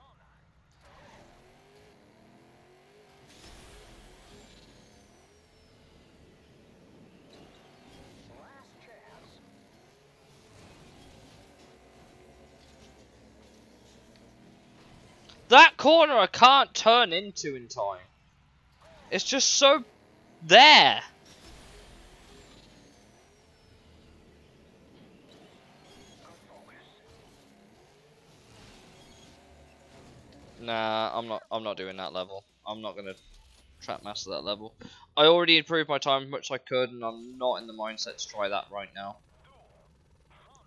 That corner I can't turn into in time. It's just so there. Nah, I'm not. I'm not doing that level. I'm not gonna track master that level. I already improved my time as much as I could, and I'm not in the mindset to try that right now.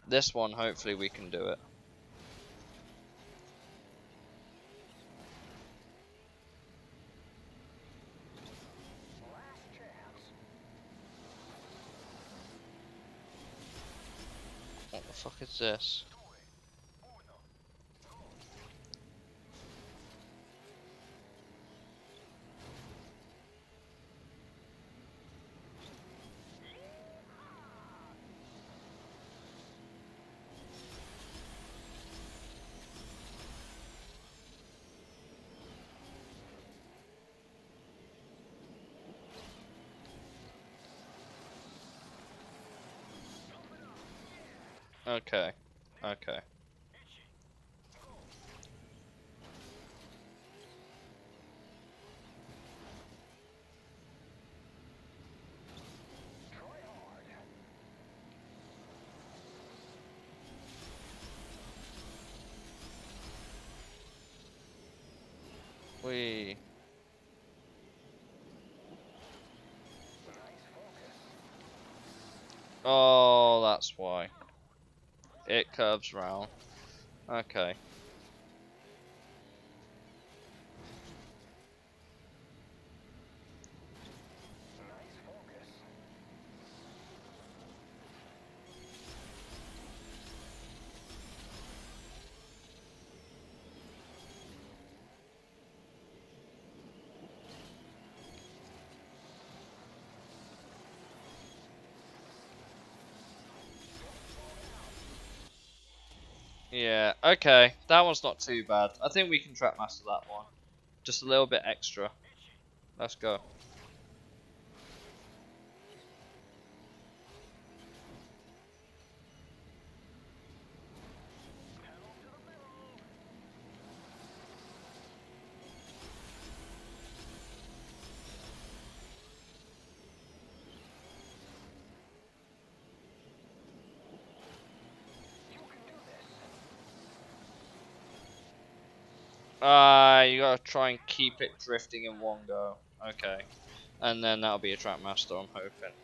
This one, hopefully, we can do it. What the fuck is this? Okay. Okay. Oh, that's why. It curves round. Okay. Okay. That one's not too bad. I think we can track master that one. Just a little bit extra. Let's go. Ah, uh, you gotta try and keep it drifting in one go. Okay. And then that'll be a track master, I'm hoping.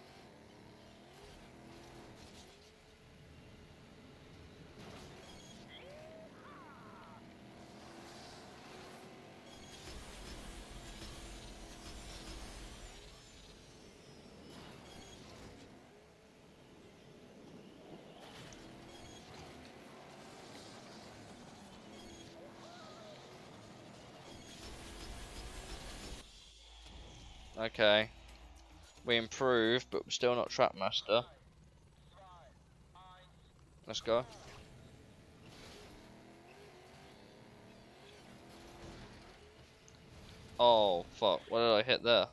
Okay. We improved, but we're still not Trackmaster. Let's go. Oh, fuck. What did I hit there?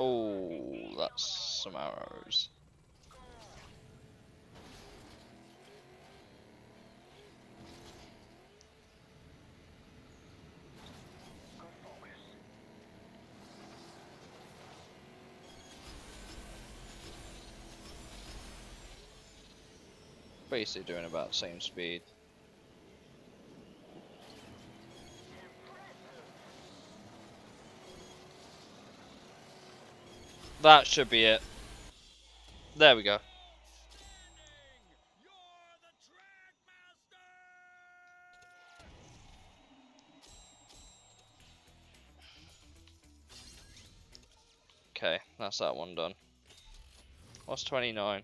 Oh, arrows. Basically doing about same speed. That should be it. There we go. Okay, that's that one done. What's 29?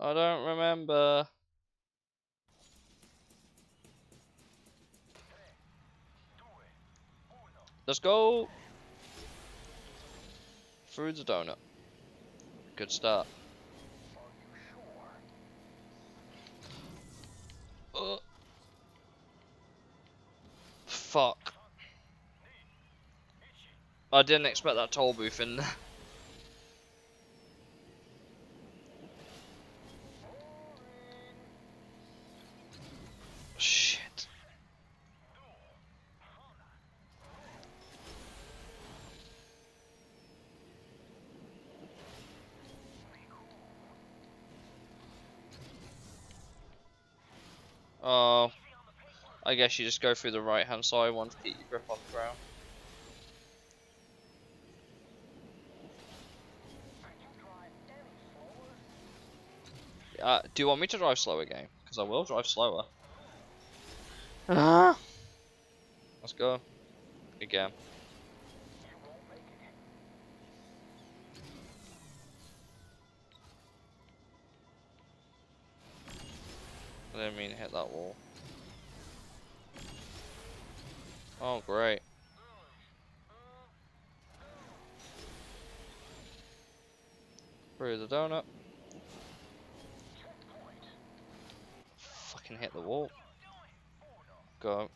I don't remember. Let's go! through the donut. Good start. Uh. Fuck. I didn't expect that toll booth in there. Oh, I guess you just go through the right hand side one to keep your grip on the ground. Uh, do you want me to drive slower game? Because I will drive slower. Uh -huh. Let's go. Again. I didn't mean to hit that wall. Oh, great. Through the donut. Fucking hit the wall. Go.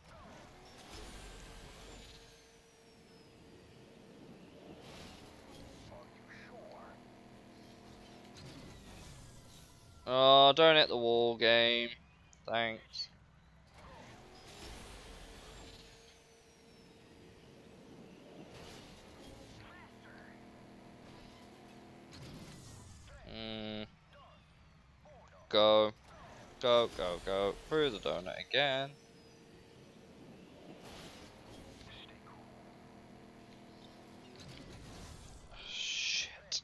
Oh, don't hit the wall game. Thanks. Mm. Go go, go, go through the donut again. Shit.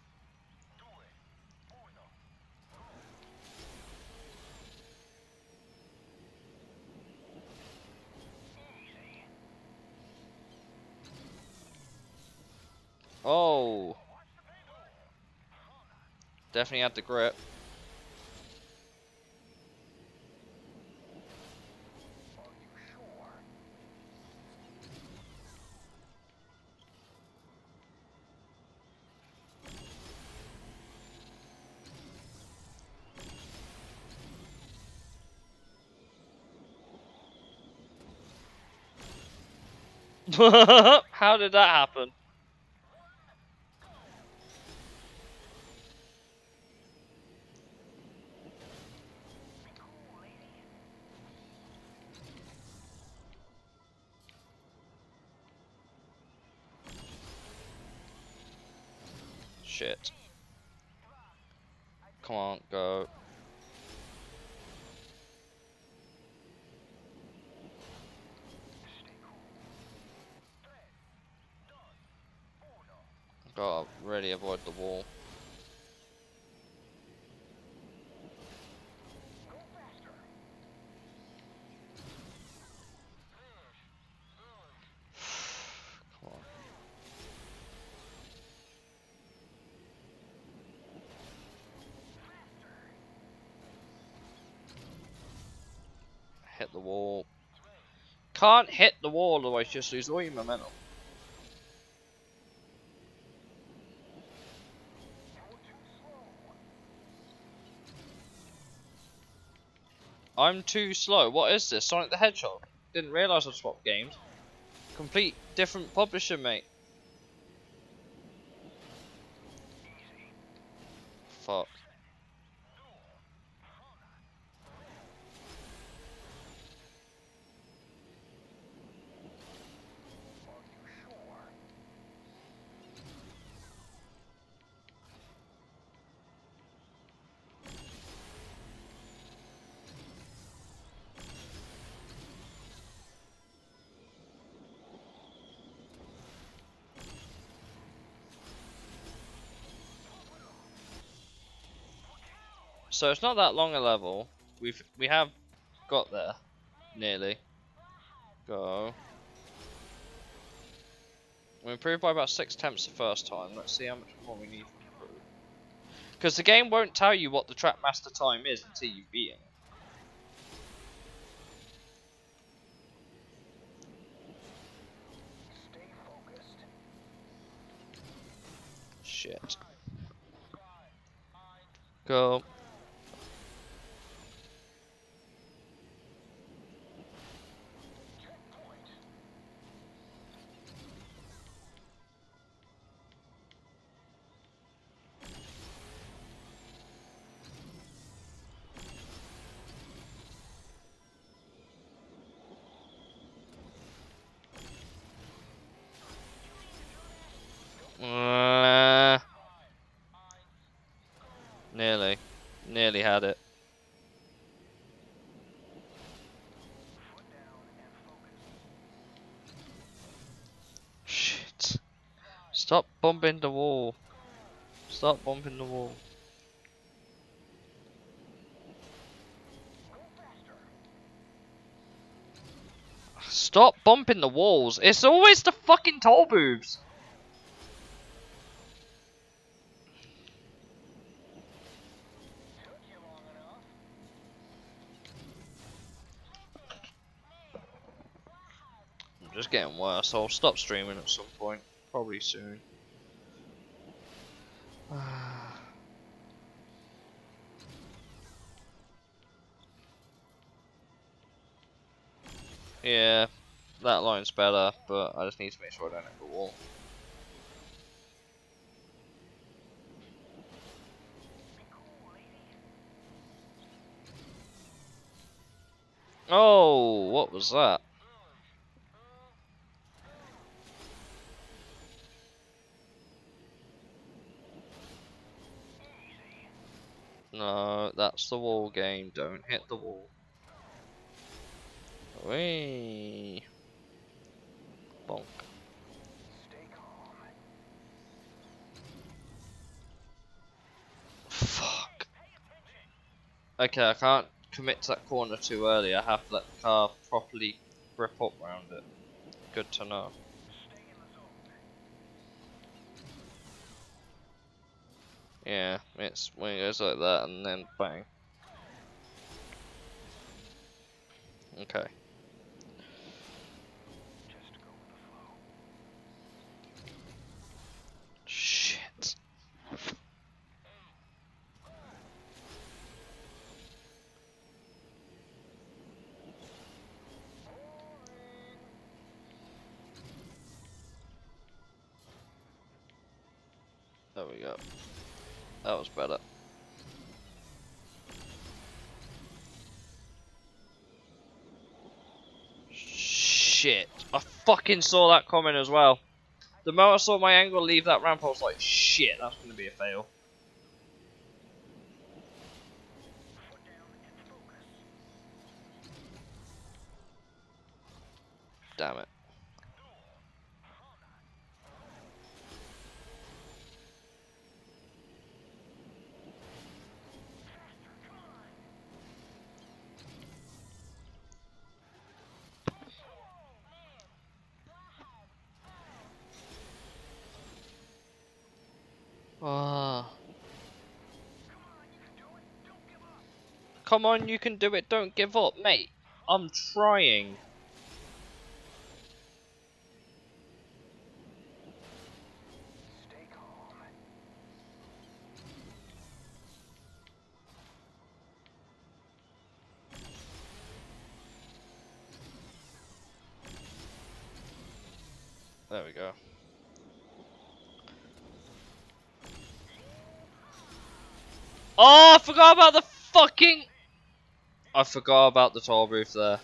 Oh, definitely had the grip. <laughs> How did that happen? Shit. Come on, go. Gotta avoid the wall. <sighs> Hit the wall. Can't hit the wall otherwise just lose all your momentum. I'm too slow. What is this? Sonic the Hedgehog? Didn't realise I'd swapped games. Complete different publisher, mate. So it's not that long a level. We've we have got there, nearly. Go. We improved by about six attempts the first time. Let's see how much more we need to improve. Because the game won't tell you what the Trackmaster time is until you beat it. Shit. Go. Bumping the wall. Stop bumping the wall. Stop bumping the walls. It's always the fucking toll booths. I'm just getting worse. I'll stop streaming at some point. Probably soon. <sighs> yeah, that line's better, but I just need to make sure I don't hit the wall. Oh, what was that? No, that's the wall game. Don't hit the wall. Wee. Bonk. Fuck. Okay, I can't commit to that corner too early. I have to let the car properly grip up around it. Good to know. Yeah, it's when it goes like that and then bang. Okay. Shit. There we go. That was better. Shit. I fucking saw that coming as well. The moment I saw my angle leave that ramp, I was like, shit, that's going to be a fail. Damn it. Come on, you can do it. Don't give up, mate. I'm trying. There we go. Oh, I forgot about the fucking... I forgot about the tall roof there.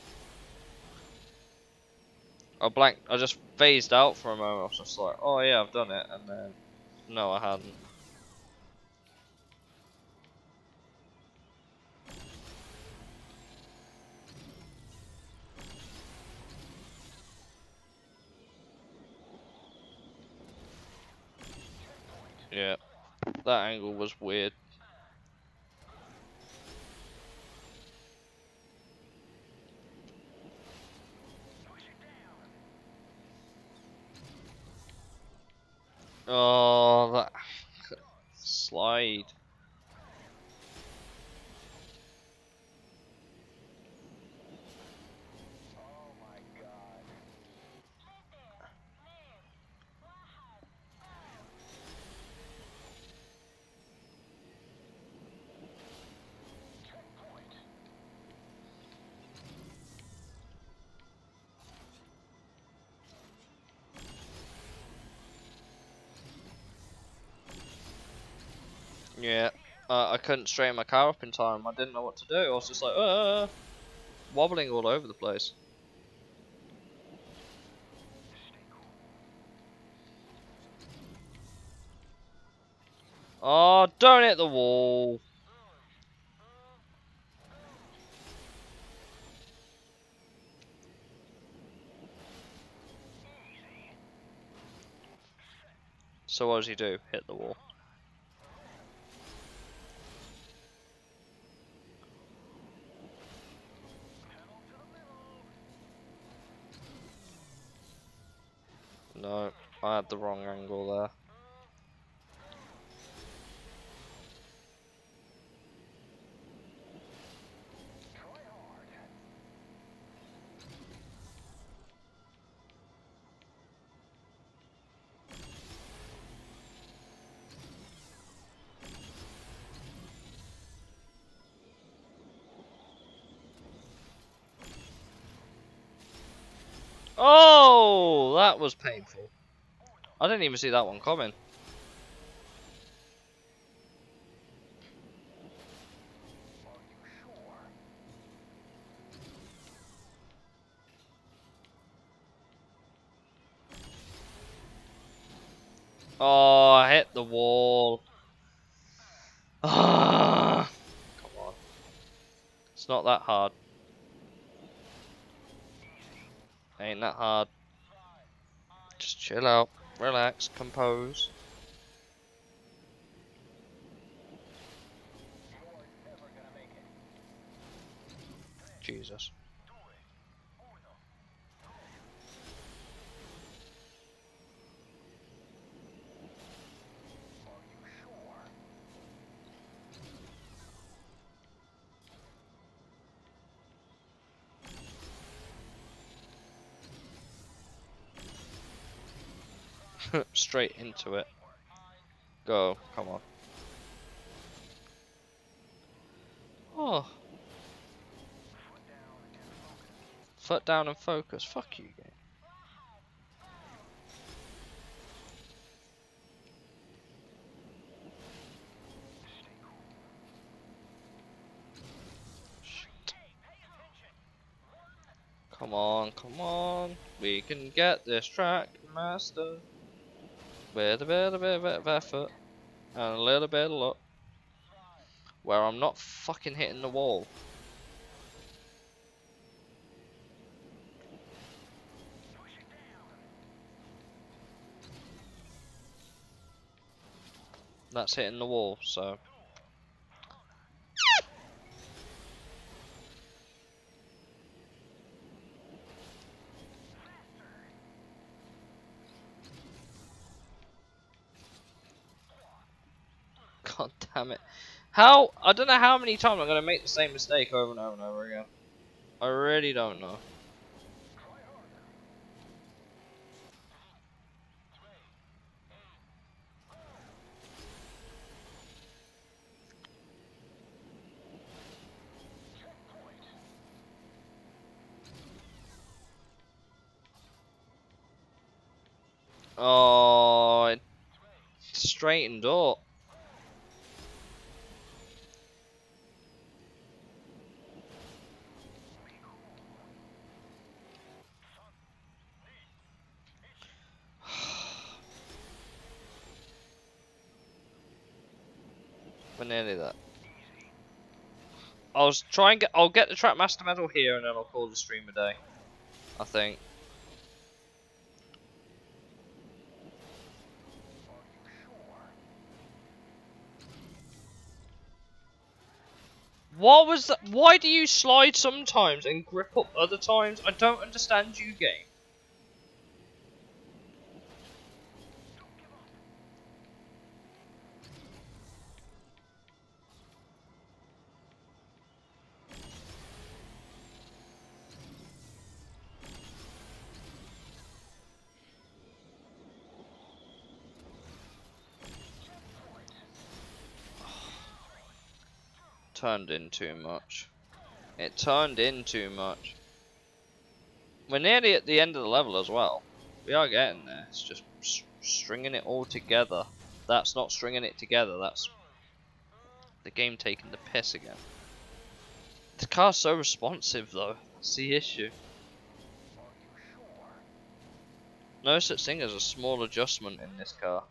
I blanked, I just phased out for a moment, I was just like, oh yeah, I've done it, and then, no I hadn't. Yeah, that angle was weird. Oh, that <sighs> slide. Couldn't straighten my car up in time. I didn't know what to do. I was just like, uh, wobbling all over the place. Oh, don't hit the wall. So what does he do? Hit the wall. No, I had the wrong angle there. Oh, that was painful. I didn't even see that one coming. Oh, I hit the wall. Ah, <sighs> come on. It's not that hard. Ain't that hard. Just chill out, compose. Into it. Go, come on. Oh. Foot down and focus. Fuck you, game. Come on, come on. We can get this track master. With a bit, a bit of effort. And a little bit of luck. Where I'm not fucking hitting the wall. That's hitting the wall, so God damn it. How? I don't know how many times I'm going to make the same mistake over and over and over again. I really don't know. Oh, straightened up. We're nearly there. I'll try and get. I'll get the Trackmaster medal here, and then I'll call the stream a day. I think. What was? Why do you slide sometimes and grip up other times? I don't understand you, game. Turned in too much. It turned in too much. We're nearly at the end of the level as well. We are getting there. It's just stringing it all together. That's not stringing it together. That's the game taking the piss again. The car's so responsive though. That's the issue. No such thing as a small adjustment in this car.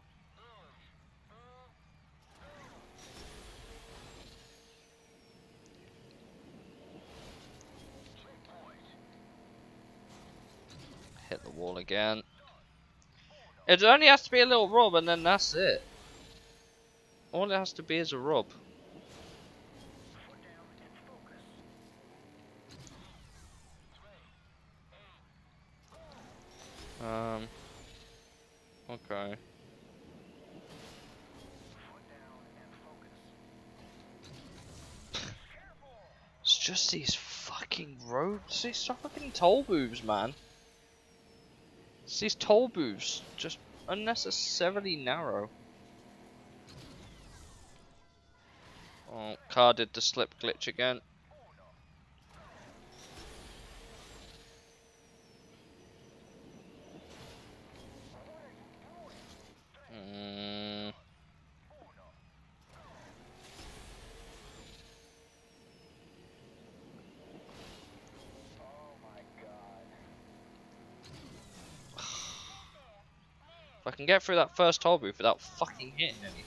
Wall again. It only has to be a little rub and then that's it. All it has to be is a rub. Um. Okay. It's just these fucking roads, these fucking toll booths, man. It's these toll booths, just unnecessarily narrow. Oh, car did the slip glitch again. Can get through that first toll booth without fucking hitting anything.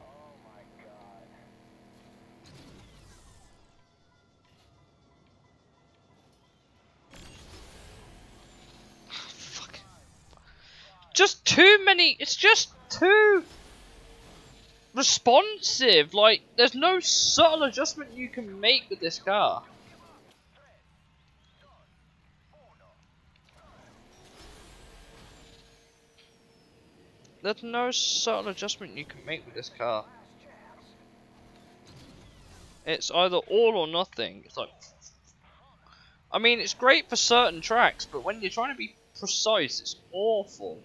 Oh <sighs> Fuck. Just too many, it's just too responsive. Like, there's no subtle adjustment you can make with this car. There's no subtle adjustment you can make with this car. It's either all or nothing. It's like I mean, it's great for certain tracks, but when you're trying to be precise, it's awful.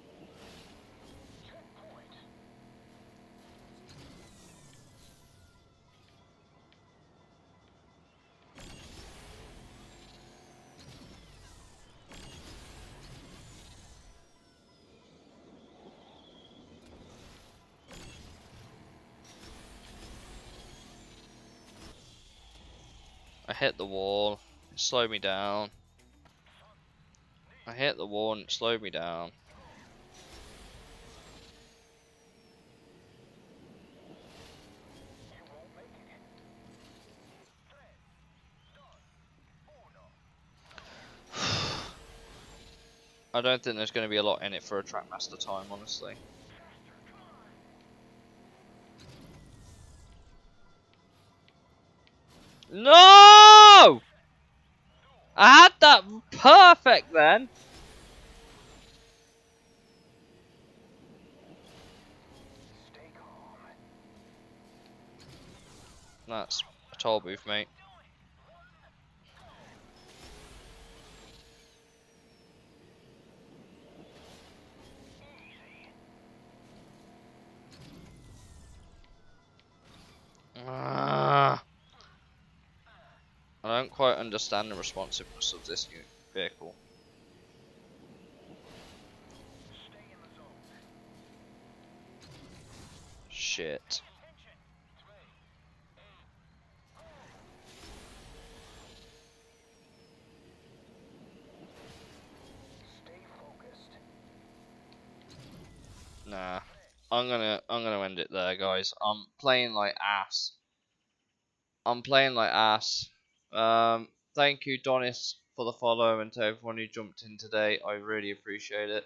Hit the wall, it slowed me down. I hit the wall and it slowed me down. <sighs> I don't think there's going to be a lot in it for a Trackmaster time, honestly. I had that perfect then. That's a toll booth, mate. Ah. I don't quite understand the responsiveness of this new vehicle. Shit. Nah. I'm gonna I'm gonna end it there guys. I'm playing like ass. I'm playing like ass. Um thank you Donis for the follow and to everyone who jumped in today. I really appreciate it.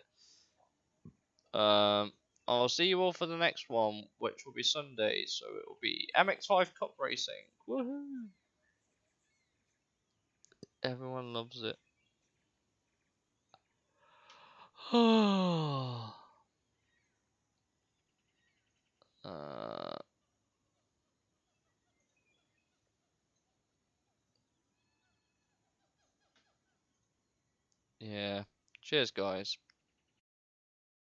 Um I'll see you all for the next one, which will be Sunday, so it will be MX5 Cup Racing. Woohoo! Everyone loves it. <sighs> uh Yeah. Cheers, guys.